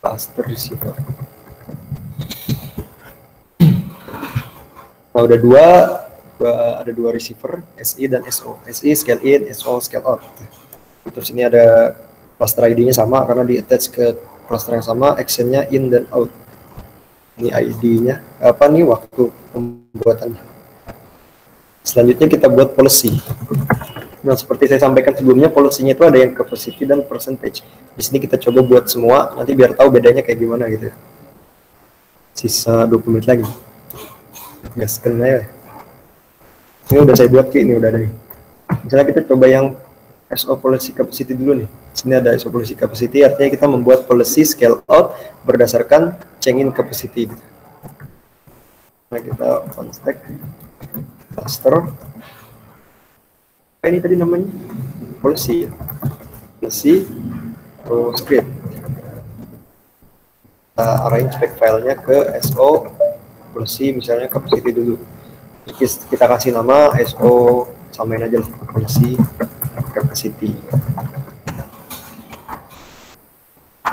cluster receiver. Nah udah dua, dua ada dua receiver SI dan SO. SI scale in, SO scale out. Terus ini ada cluster ID-nya sama karena di attach ke cluster yang sama, actionnya in dan out. Ini ID-nya, apa nih waktu pembuatannya. Selanjutnya kita buat policy. Nah, seperti saya sampaikan sebelumnya, polisinya itu ada yang capacity dan percentage. Di sini kita coba buat semua, nanti biar tahu bedanya kayak gimana gitu. Sisa 20 menit lagi. Gaskan aja. Ini udah saya buat. Ini udah ada nih. Misalnya kita coba yang SO policy capacity dulu nih. Sini ada SO policy capacity, artinya kita membuat policy scale out berdasarkan change in capacity. Nah, kita on stack cluster apa ini tadi namanya? Policy. Policy atau script. Kita arrange back filenya ke SO policy misalnya capacity dulu. Kita kasih nama SO samain aja policy capacity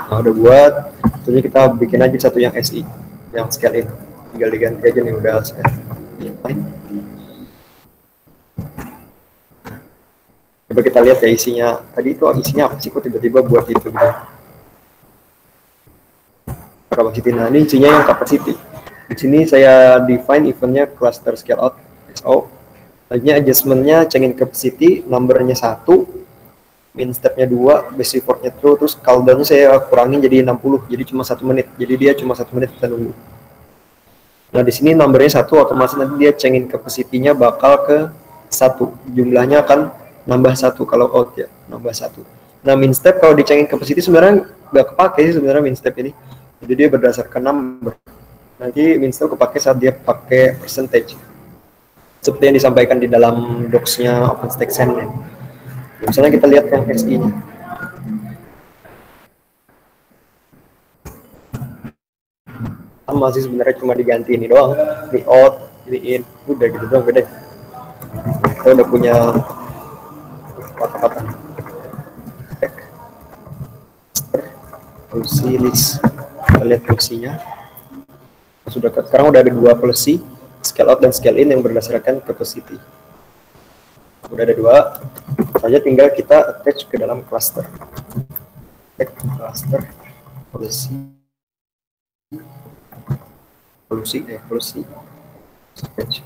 nah udah buat tentunya kita bikin aja satu yang SI yang scale in tinggal diganti aja nih udah saya Coba kita lihat ya isinya. Tadi itu isinya apa sih kok tiba-tiba buat itu gitu. Capacity. Nah ini isinya yang capacity. Di sini saya define eventnya cluster scale out SO. Selanjutnya adjustmentnya change in capacity, numbernya satu, min stepnya dua, base reportnya true, terus cooldownnya saya kurangin jadi 60, jadi cuma satu menit. Jadi dia cuma satu menit kita nunggu. Nah di sini numbernya satu, otomatis nanti dia change in capacity-nya bakal ke satu. Jumlahnya akan nambah satu kalau out ya nambah satu. Nah min step kalau dicengin capacity sebenarnya nggak kepake sih sebenarnya min step ini. Jadi dia berdasarkan number. Nanti min step kepake saat dia pakai percentage. Seperti yang disampaikan di dalam docsnya OpenStack Send misalnya kita lihat yang SI nya sama sebenarnya cuma diganti ini doang. Ini out ini in udah gitu doang beda. Kita udah punya kata-kata fungsi list kita lihat fungsinya sudah sekarang udah ada dua policy scale out dan scale in yang berdasarkan capacity udah ada dua. Saja tinggal kita attach ke dalam cluster. Attach cluster policy polusi eh polusi attach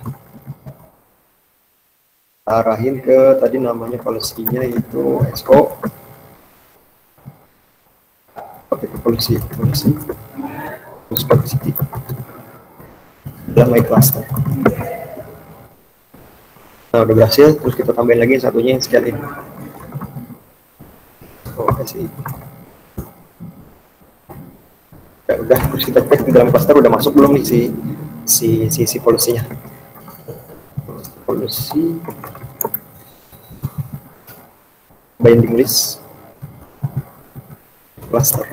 arahin ke tadi namanya polisinya itu expo pakai ke polisi polisi terus polisi dalam my cluster Nah, udah berhasil, terus kita tambahin lagi satunya yang scale in. Oh, kasih. Ya udah, terus kita cek di dalam cluster udah masuk belum nih si si si, si polusinya. Polusi binding list cluster.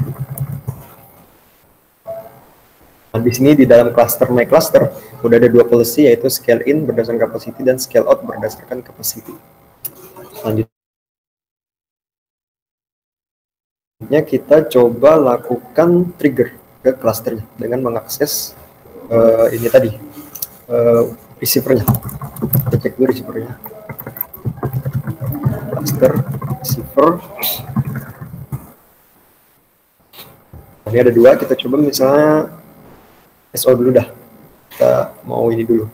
Nah, di sini di dalam cluster my cluster udah ada dua policy yaitu scale in berdasarkan capacity dan scale out berdasarkan capacity. Selanjutnya kita coba lakukan trigger ke clusternya dengan mengakses uh, ini tadi uh, receivernya. Kita cek dulu receivernya. Cluster receiver. Ini ada dua, kita coba misalnya SO dulu dah. Kita mau ini dulu.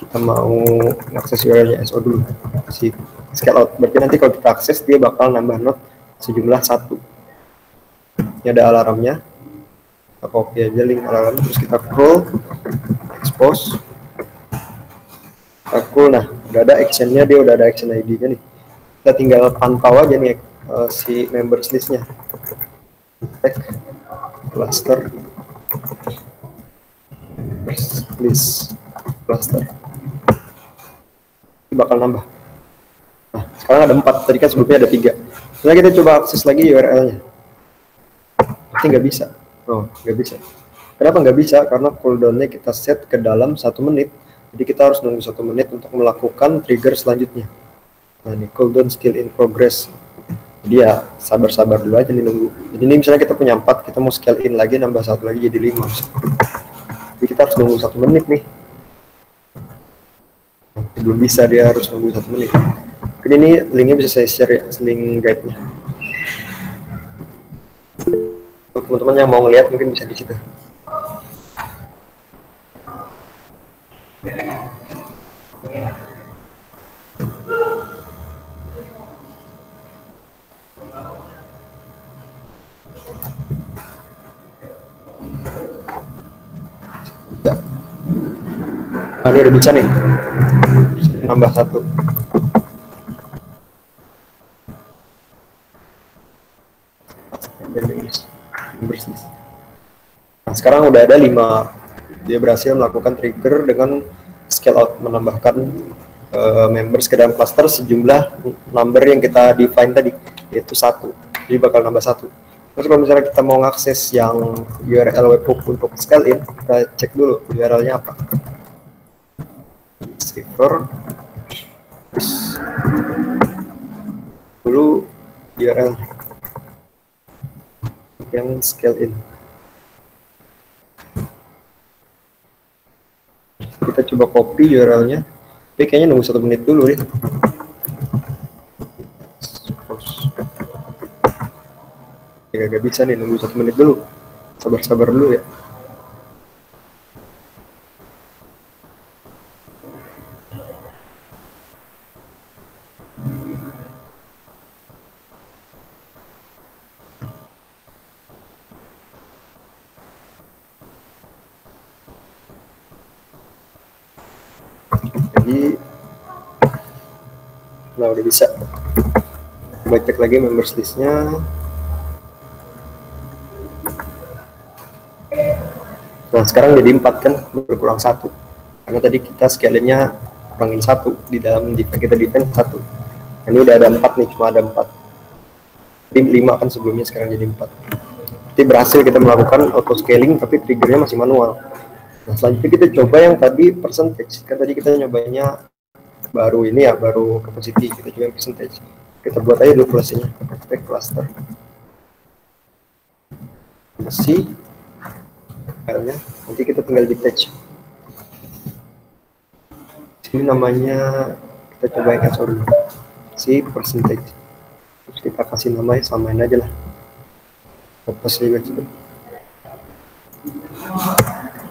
Kita mau akses URL-nya SO dulu. Si scale out. Berarti nanti kalau kita akses dia bakal nambah node sejumlah satu. Ini ada alarmnya. Kita copy aja link alarm terus kita scroll expose scroll nah udah ada actionnya dia udah ada action ID-nya nih. Kita tinggal pantau aja nih uh, si members listnya. Cluster list cluster ini bakal nambah. Nah sekarang ada empat. Tadi kan sebelumnya ada tiga. Setelah kita coba akses lagi URL-nya tapi nggak bisa. Oh nggak bisa. Kenapa nggak bisa? Karena cooldown-nya kita set ke dalam satu menit jadi kita harus nunggu satu menit untuk melakukan trigger selanjutnya. Nah ini cooldown still in progress. Jadi ya sabar-sabar dulu aja nih nunggu. Jadi ini misalnya kita punya empat kita mau scale in lagi nambah satu lagi jadi lima. Jadi kita harus nunggu satu menit nih. Belum bisa dia harus nunggu satu menit. Mungkin ini linknya bisa saya share ya link guide nya teman-teman yang mau ngeliat mungkin bisa di situ Ini udah bisa nih. Nambah satu. Nah, sekarang udah ada lima. Dia berhasil melakukan trigger dengan scale out menambahkan uh, members ke dalam cluster sejumlah number yang kita define tadi yaitu satu. Jadi bakal nambah satu. Terus kalau misalnya kita mau ngakses yang URL webhook untuk scale in, kita cek dulu URL-nya apa. Receiver dulu URL yang scale in. Kita coba copy URL-nya. Tapi kayaknya nunggu satu menit dulu deh. ya gak bisa nih nunggu satu menit dulu sabar-sabar dulu ya jadi nah udah bisa coba cek lagi members listnya Nah sekarang jadi empat kan berkurang satu karena tadi kita scale-nya kurangin satu di dalam kita defend satu. Ini udah ada empat nih cuma ada empat. Jadi lima kan sebelumnya sekarang jadi empat. Jadi berhasil kita melakukan auto scaling tapi triggernya masih manual. Nah selanjutnya kita coba yang tadi percentage. Kan tadi kita nyobanya baru ini ya baru capacity. Kita coba yang percentage. Kita buat aja dulu clusternya cluster. Masih filenya nanti kita tinggal detach ini namanya kita coba yang SO dulu. Si percentage. Terus kita kasih namanya samain aja lah. Fokus juga coba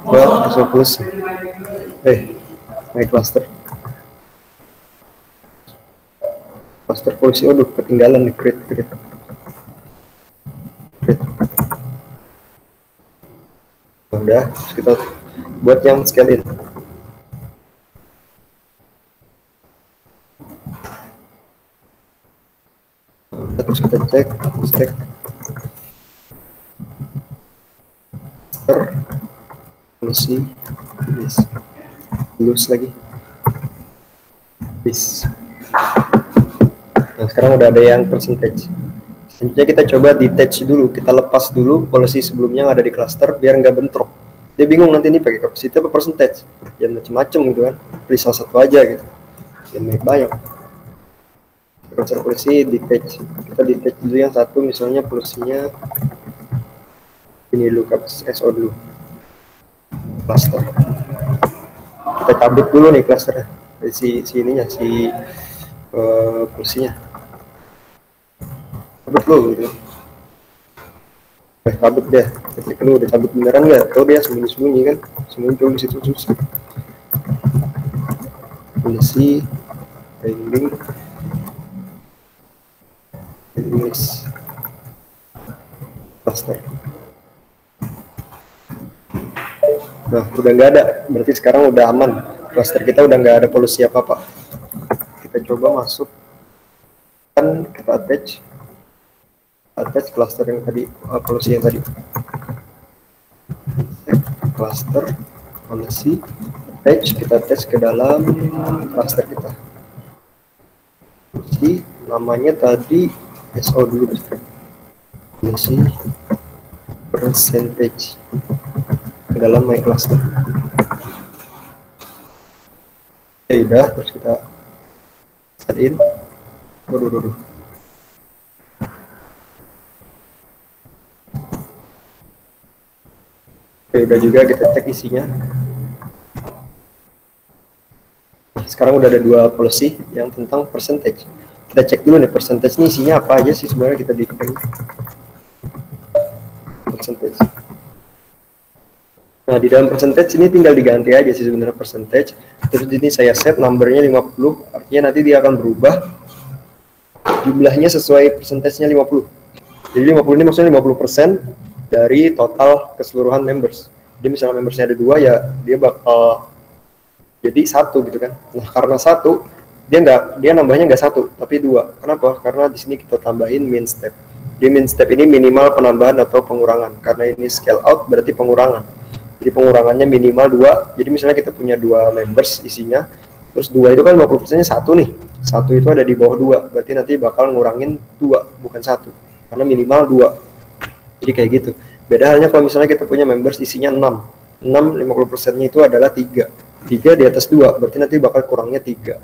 buat SO plus eh my cluster. Cluster polisi aduh ketinggalan nih create create create udah kita buat yang scale in terus kita cek cek polisi bis lulus. Lagi. Bis nah sekarang udah ada yang percentage. Selanjutnya kita coba detach dulu. Kita lepas dulu polisi sebelumnya yang ada di cluster biar nggak bentrok. Dia bingung nanti ini pakai capacity apa percentage? Ya macem-macem gitu kan. Pilih salah satu aja gitu. Yang banyak banyak. Transfer polisi detach. Kita detach dulu yang satu. Misalnya polisinya ini dulu SO dulu cluster kita cabut dulu nih cluster si si ininya si uh, polisinya cabut dulu gitu. Eh cabut deh. Ketik dulu udah cabut beneran nggak? Tau dia sembunyi-sembunyi kan? Muncul di situ susah. Polisi pending English cluster nah udah nggak ada. Berarti sekarang udah aman. Cluster kita udah nggak ada polusi apa apa kita coba masuk. Kan kita attach. Attach cluster yang tadi uh, polusi yang tadi. Cluster polusi attach. Kita attach ke dalam cluster kita. Polusi namanya tadi SO dulu. Polusi percentage dalam my cluster ya udah terus kita set in waduh, waduh. Oke, udah juga kita cek isinya. Sekarang udah ada dua policy yang tentang percentage. Kita cek dulu nih percentage ini isinya apa aja sih sebenarnya kita di percentage. Nah, di dalam percentage ini tinggal diganti aja sih sebenarnya percentage. Terus ini saya set numbernya 50, artinya nanti dia akan berubah jumlahnya sesuai persentasenya 50. Jadi 50 ini maksudnya 50% dari total keseluruhan members. Jadi misalnya membersnya ada dua ya dia bakal jadi satu gitu kan. Nah karena satu dia nggak dia nambahnya nggak satu tapi dua. Kenapa? Karena di sini kita tambahin min step. Di min step ini minimal penambahan atau pengurangan. Karena ini scale out berarti pengurangan. Jadi pengurangannya minimal dua. Jadi misalnya kita punya dua members isinya, terus dua itu kan 50 persennya satu nih. Satu itu ada di bawah dua, berarti nanti bakal ngurangin dua bukan satu. Karena minimal dua jadi kayak gitu. Beda halnya kalau misalnya kita punya members isinya 6. 6 50 persennya itu adalah 3. 3 di atas 2, berarti nanti bakal kurangnya 3.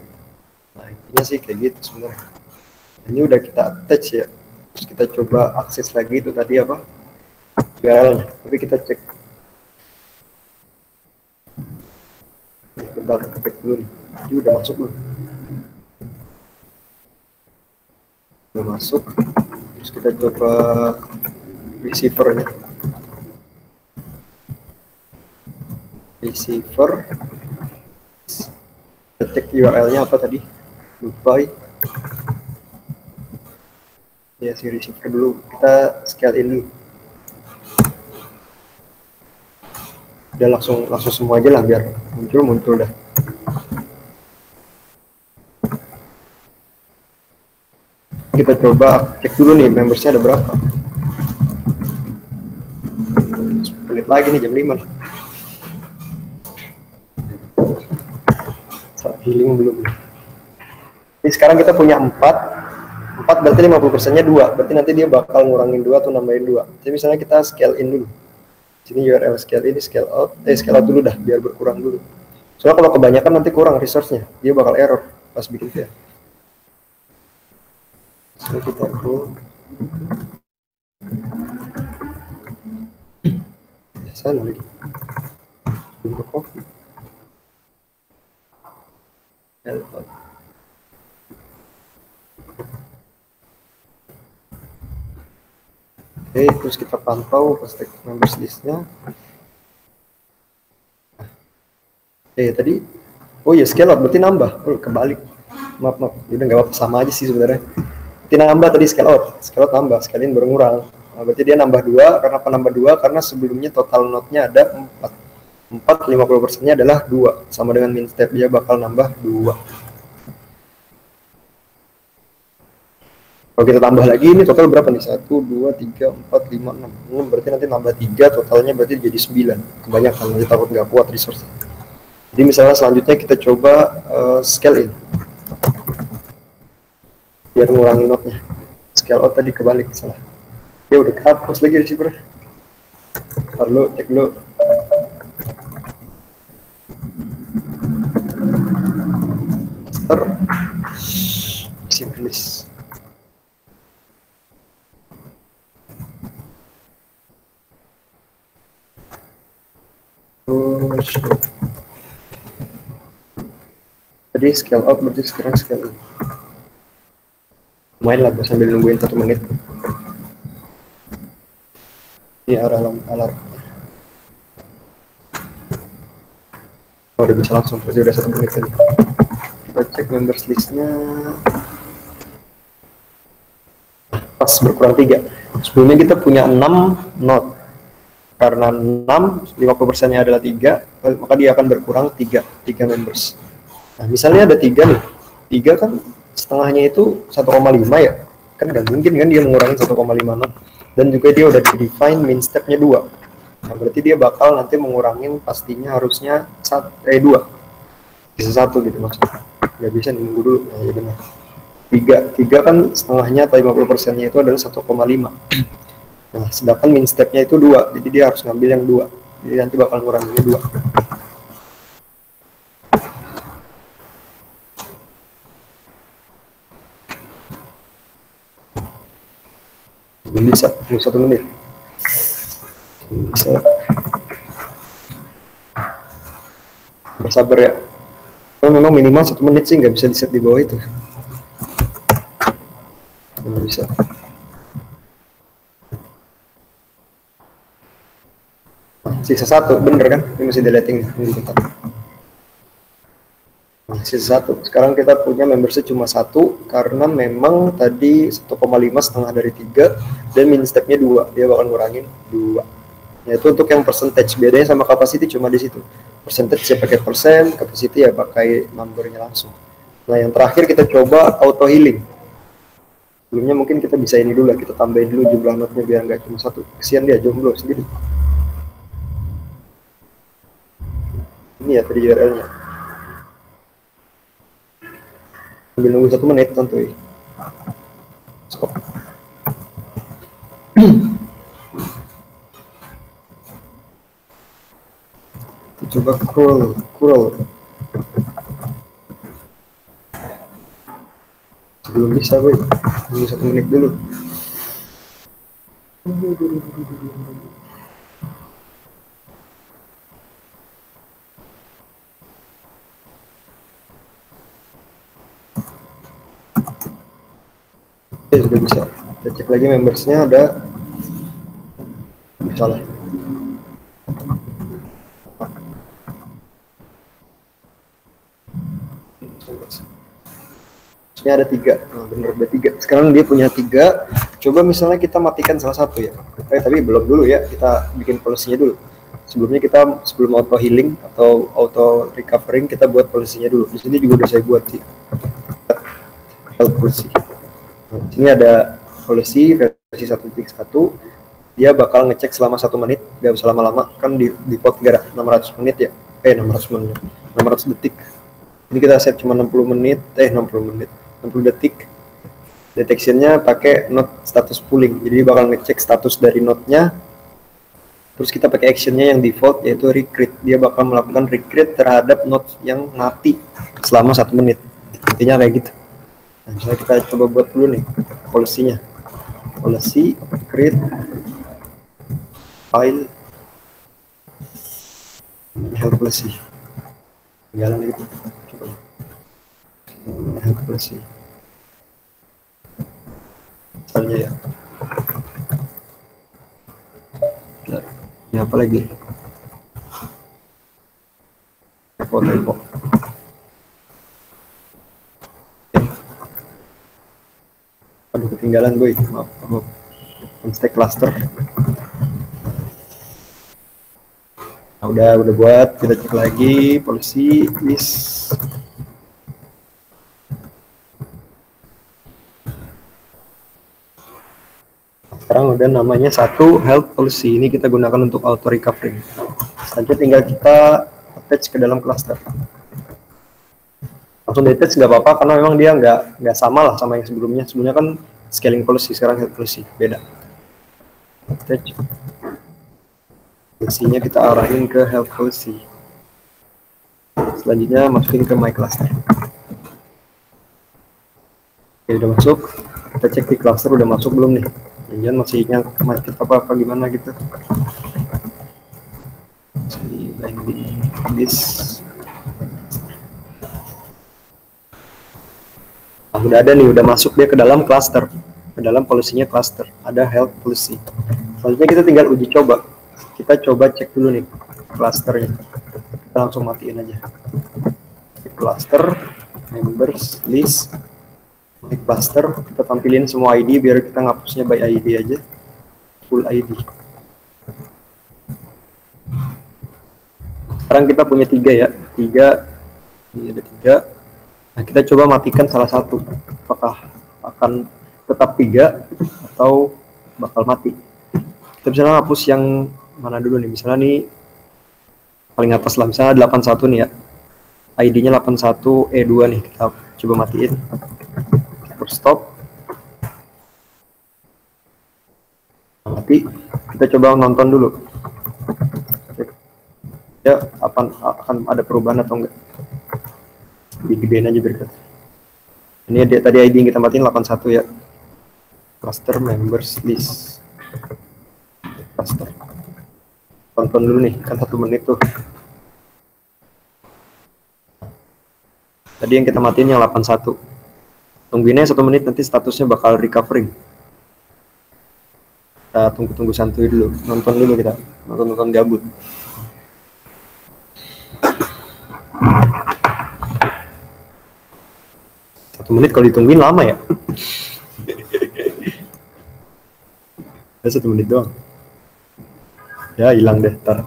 Nah intinya sih kayak gitu sebenarnya. Ini udah kita attach ya. Terus kita coba akses lagi itu tadi apa? URL-nya. Tapi kita cek. Cek dulu nih. Ini udah masuk belum? Udah masuk. Terus kita coba receivernya receiver ketik URL-nya apa tadi lupa ya si receiver dulu kita scale in dulu udah langsung langsung semua aja lah biar muncul muncul dah. Kita coba cek dulu nih membersnya ada berapa? Menit lagi nih jam 5 saat healing belum ini sekarang kita punya 4 4 berarti 50 persennya 2 berarti nanti dia bakal ngurangin 2 atau nambahin 2 jadi misalnya kita scale in dulu sini URL scale in scale out. Eh scale out dulu dah biar berkurang dulu. Soalnya kalau kebanyakan nanti kurang resource-nya. Dia bakal error pas bikin dia so kita go sana lagi untuk Oke, terus kita pantau stack members listnya. Eh tadi, oh ya scale up berarti nambah, oh, kebalik. Maaf maaf, udah nggak apa sama aja sih sebenarnya. Berarti nambah tadi scale out, scale out nambah, sekalian berkurang. Nah, berarti dia nambah dua, karena apa nambah dua? Karena sebelumnya total notnya ada empat. Empat, lima puluh persennya adalah dua, sama dengan min step dia bakal nambah dua. Kalau kita tambah lagi ini total berapa nih? 1, 2, 3, 4, 5, 6. 6 berarti nanti nambah 3 totalnya berarti jadi 9. Kebanyakan nanti takut nggak kuat resource. Jadi misalnya selanjutnya kita coba uh, scale in. Biar ngurangi notnya. Scale out tadi kebalik salah. Ya udah hapus lagi receiver. Perlu cek dulu. Simplis. Terus tadi scale up berarti sekarang scale in. Lumayan lah sambil nungguin satu menit. Ini arah alarm. Oh, udah bisa langsung, berarti udah satu menit tadi. Kita cek members listnya. Pas berkurang tiga. Sebelumnya kita punya 6 not karena 6 50 persennya adalah tiga maka dia akan berkurang tiga tiga members. Nah misalnya ada tiga nih. Tiga kan setengahnya itu 1,5 ya. Kan nggak mungkin kan dia mengurangi 1,5 not dan juga dia udah di define min stepnya dua. Nah berarti dia bakal nanti mengurangi pastinya harusnya satu eh dua. Bisa satu gitu maksudnya. Nggak bisa nunggu dulu. Nah ya benar. Tiga tiga kan setengahnya atau 50 persennya itu adalah 1,5 Nah, sedangkan min stepnya itu dua, jadi dia harus ngambil yang dua. Jadi nanti bakal nguranginnya dua. Bisa, belum satu menit. Bisa. Bersabar ya. Kalau memang minimal satu menit sih nggak bisa di set di bawah itu. Nggak bisa. Sisa satu bener kan? Ini masih deleting. Nah, sisa satu. Sekarang kita punya membership cuma satu karena memang tadi 1,5 setengah dari tiga dan min stepnya dua. Dia bakal ngurangin dua. Yaitu untuk yang percentage. Bedanya sama capacity cuma di situ. Percentage ya pakai persen capacity ya pakai numbernya langsung. Nah yang terakhir kita coba auto healing. Sebelumnya mungkin kita bisa ini dulu kita tambahin dulu jumlah notnya biar nggak cuma satu. Kesian dia jomblo sendiri ini ya tadi URL-nya sambil nunggu satu menit tentu stop. Coba scroll scroll belum bisa gue nunggu satu menit dulu Oke, sudah bisa. Kita cek lagi membersnya ada salah. Ini ada tiga, nah, bener ada tiga. Sekarang dia punya tiga. Coba misalnya kita matikan salah satu ya. Eh, tapi belum dulu ya. Kita bikin polisinya dulu. Sebelumnya kita sebelum auto healing atau auto recovering kita buat polisinya dulu. Di sini juga udah saya buat sih. Polisi sini ada polisi versi 1.1 dia bakal ngecek selama satu menit gak usah lama-lama. Kan di default 600 menit ya? Eh 600 menit 600 detik. Ini kita set cuma 60 menit eh 60 menit 60 detik. Detectionnya pakai note status pooling. Jadi bakal ngecek status dari notnya terus kita pakai actionnya yang default yaitu recruit dia bakal melakukan recruit terhadap note yang mati selama satu menit. Intinya kayak gitu Nah, misalnya kita coba buat dulu nih polisinya. Polisi create file help policy. Jalan itu. Coba. Help policy. Misalnya ya. Ini apa lagi? Repo, repo. Aduh, ketinggalan gue. Maaf, maaf. Stack cluster. Nah, udah udah buat, kita cek lagi polisi list. Sekarang udah namanya satu health policy. Ini kita gunakan untuk auto recovery. Selanjutnya tinggal kita attach ke dalam cluster. Langsung di attach nggak apa-apa karena memang dia nggak nggak sama lah sama yang sebelumnya. Sebelumnya kan scaling policy, sekarang health policy beda. Attach. Policy-nya kita arahin ke health policy. Selanjutnya masukin ke my cluster. Oke, udah masuk. Kita cek di cluster udah masuk belum nih? Jangan masih yang macet apa apa gimana gitu. Jadi binding this. Nah, udah ada nih, udah masuk dia ke dalam cluster, ke dalam polisinya cluster. Ada health policy. Selanjutnya kita tinggal uji coba. Kita coba cek dulu nih clusternya. Kita langsung matiin aja. Cluster, members, list, di cluster kita tampilin semua ID biar kita ngapusnya by ID aja full ID sekarang kita punya tiga ya tiga ini ada tiga nah kita coba matikan salah satu. Apakah akan tetap tiga atau bakal mati? Kita bisa ngapus yang mana dulu nih. Misalnya nih paling atas lah. Misalnya 81 nih ya. ID-nya 81 E2 nih. Kita coba matiin. Stop. Mati. Kita coba nonton dulu. Ya apa akan ada perubahan atau enggak digedein aja berkat. Ini dia tadi ID yang kita matiin 81 ya. Cluster members list. Cluster. Tonton dulu nih kan satu menit tuh. Tadi yang kita matiin yang 81 tungguinnya satu menit nanti statusnya bakal recovering. Kita tunggu-tunggu santuy dulu. Nonton dulu kita. Nonton-nonton gabut satu menit kalau ditungguin lama ya ya satu menit doang ya hilang deh tar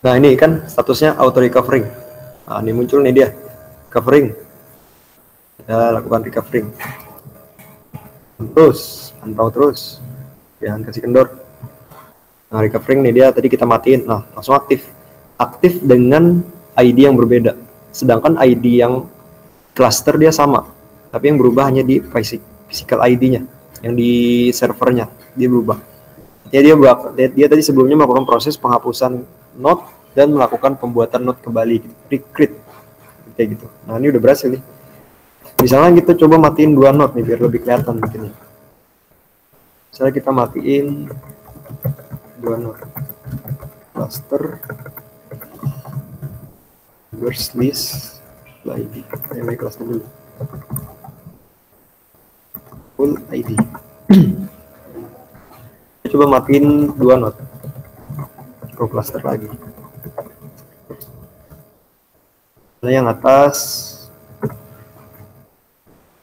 Nah ini kan statusnya auto recovering. Nah ini muncul nih dia, covering. Kita lakukan recovering. Terus, pantau terus. Jangan kasih kendor. Nah recovering nih dia tadi kita matiin. Nah langsung aktif. Aktif dengan ID yang berbeda. Sedangkan ID yang cluster dia sama. Tapi yang berubah hanya di physical ID-nya. Yang di servernya. Dia berubah. Ya dia, dia, dia tadi sebelumnya melakukan proses penghapusan node dan melakukan pembuatan node kembali recreate kayak gitu nah ini udah berhasil nih misalnya kita coba matiin dua node nih biar lebih kelihatan mungkin misalnya kita matiin dua node cluster. Burst list. ID ini cluster dulu. Full ID coba matiin dua node pro cluster lagi. Nah yang atas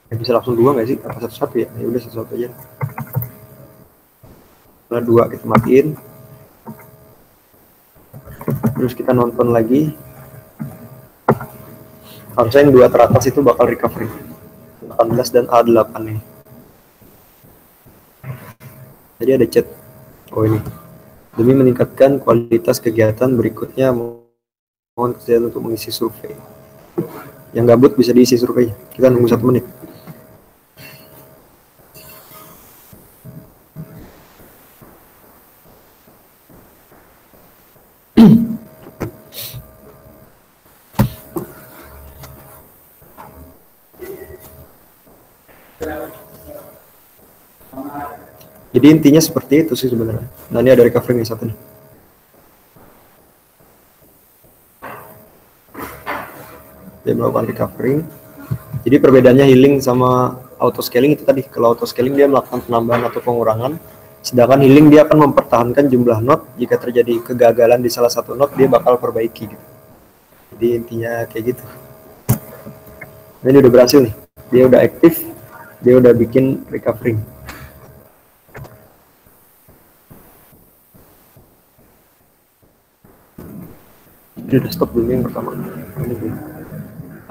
ya bisa langsung dua nggak sih? Apa satu satu ya? Ya udah satu satu aja. Nah dua kita matiin. Terus kita nonton lagi. Harusnya yang dua teratas itu bakal recovery. 18 dan A8 nih. Jadi ada chat. Oh ini. Demi meningkatkan kualitas kegiatan berikutnya, mohon kesediaan untuk mengisi survei. Yang gabut bisa diisi survei. Kita nunggu satu menit. Jadi intinya seperti itu sih sebenarnya. Nah ini ada recovery nih satu nih. dia melakukan recovering. Jadi perbedaannya healing sama auto scaling itu tadi. Kalau auto scaling dia melakukan penambahan atau pengurangan, sedangkan healing dia akan mempertahankan jumlah not. Jika terjadi kegagalan di salah satu not, dia bakal perbaiki. Gitu. Jadi intinya kayak gitu. Nah, ini udah berhasil nih. Dia udah aktif, dia udah bikin recovering. Ini udah stop dulu yang pertama. Ini belum.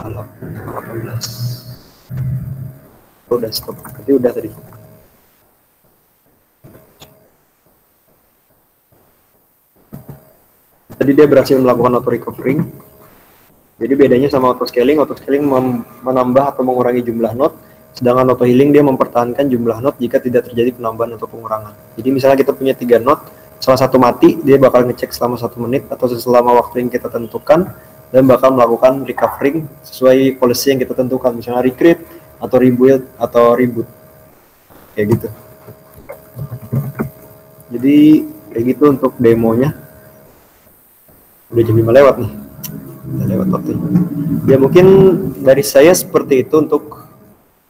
Alam 18. Oh, udah stop. Berarti udah tadi. Tadi dia berhasil melakukan auto recovering. Jadi bedanya sama auto scaling, auto scaling menambah atau mengurangi jumlah not, sedangkan auto healing dia mempertahankan jumlah not jika tidak terjadi penambahan atau pengurangan. Jadi misalnya kita punya tiga not, salah satu mati, dia bakal ngecek selama satu menit atau selama waktu yang kita tentukan, dan bakal melakukan recovering sesuai policy yang kita tentukan, misalnya recreate atau rebuild atau reboot, kayak gitu. Jadi kayak gitu untuk demonya. Udah jam 5 lewat nih udah lewat waktunya. Ya mungkin dari saya seperti itu untuk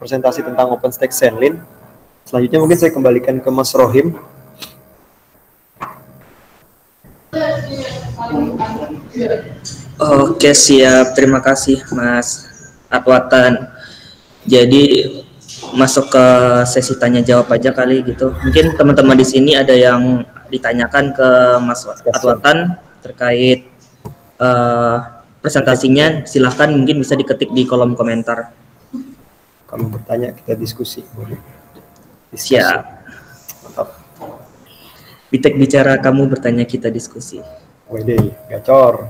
presentasi tentang OpenStack Zenlin. Selanjutnya mungkin saya kembalikan ke Mas Rohim. Oke siap, terima kasih Mas Atwatan. Jadi masuk ke sesi tanya jawab aja kali gitu. Mungkin teman-teman di sini ada yang ditanyakan ke Mas Atwatan terkait uh, presentasinya silahkan mungkin bisa diketik di kolom komentar. Kalau bertanya kita diskusi. diskusi. Siap. Mantap. Bitek bicara kamu bertanya kita diskusi. Wede, gacor.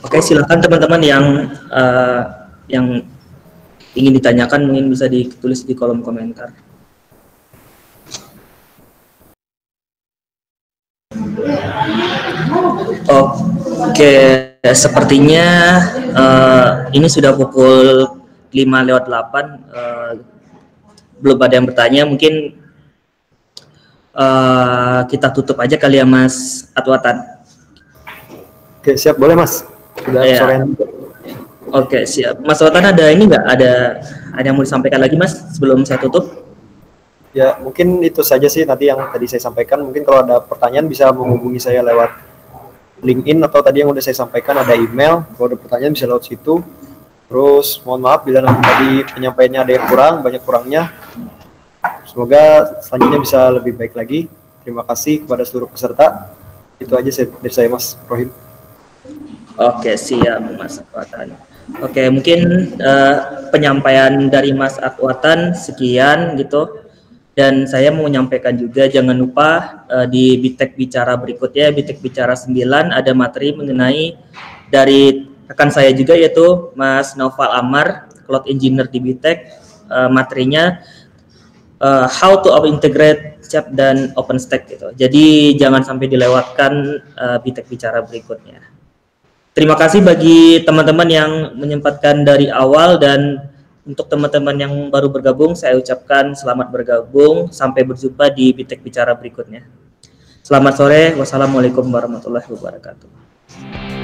Oke, silahkan teman-teman yang uh, yang ingin ditanyakan mungkin bisa ditulis di kolom komentar. Oke, sepertinya uh, ini sudah pukul 5 lewat 8. Uh, eh, belum ada yang bertanya, mungkin uh, kita tutup aja kali ya Mas Atwatan. Oke, siap boleh Mas. Sudah ya. sore. Oke, siap. Mas Atwatan ada ini enggak? Ada ada yang mau disampaikan lagi Mas sebelum saya tutup? Ya, mungkin itu saja sih nanti yang tadi saya sampaikan. Mungkin kalau ada pertanyaan bisa menghubungi saya lewat LinkedIn atau tadi yang udah saya sampaikan ada email. Kalau ada pertanyaan bisa lewat situ. Terus mohon maaf bila nanti tadi penyampaiannya ada yang kurang, banyak kurangnya. Semoga selanjutnya bisa lebih baik lagi. Terima kasih kepada seluruh peserta. Itu aja dari saya Mas Rohim. Oke, siap Mas Akwatan. Oke, mungkin uh, penyampaian dari Mas Akwatan sekian gitu dan saya mau menyampaikan juga jangan lupa uh, di Bitek Bicara berikutnya, Bitek Bicara 9 ada materi mengenai dari rekan saya juga yaitu Mas Noval Amar, Cloud Engineer di Bitek. Uh, materinya uh, how to integrate CHAP dan OpenStack gitu. Jadi jangan sampai dilewatkan uh, Bitek Bicara berikutnya. Terima kasih bagi teman-teman yang menyempatkan dari awal dan untuk teman-teman yang baru bergabung, saya ucapkan selamat bergabung. Sampai berjumpa di Bitek Bicara berikutnya. Selamat sore. Wassalamualaikum warahmatullahi wabarakatuh.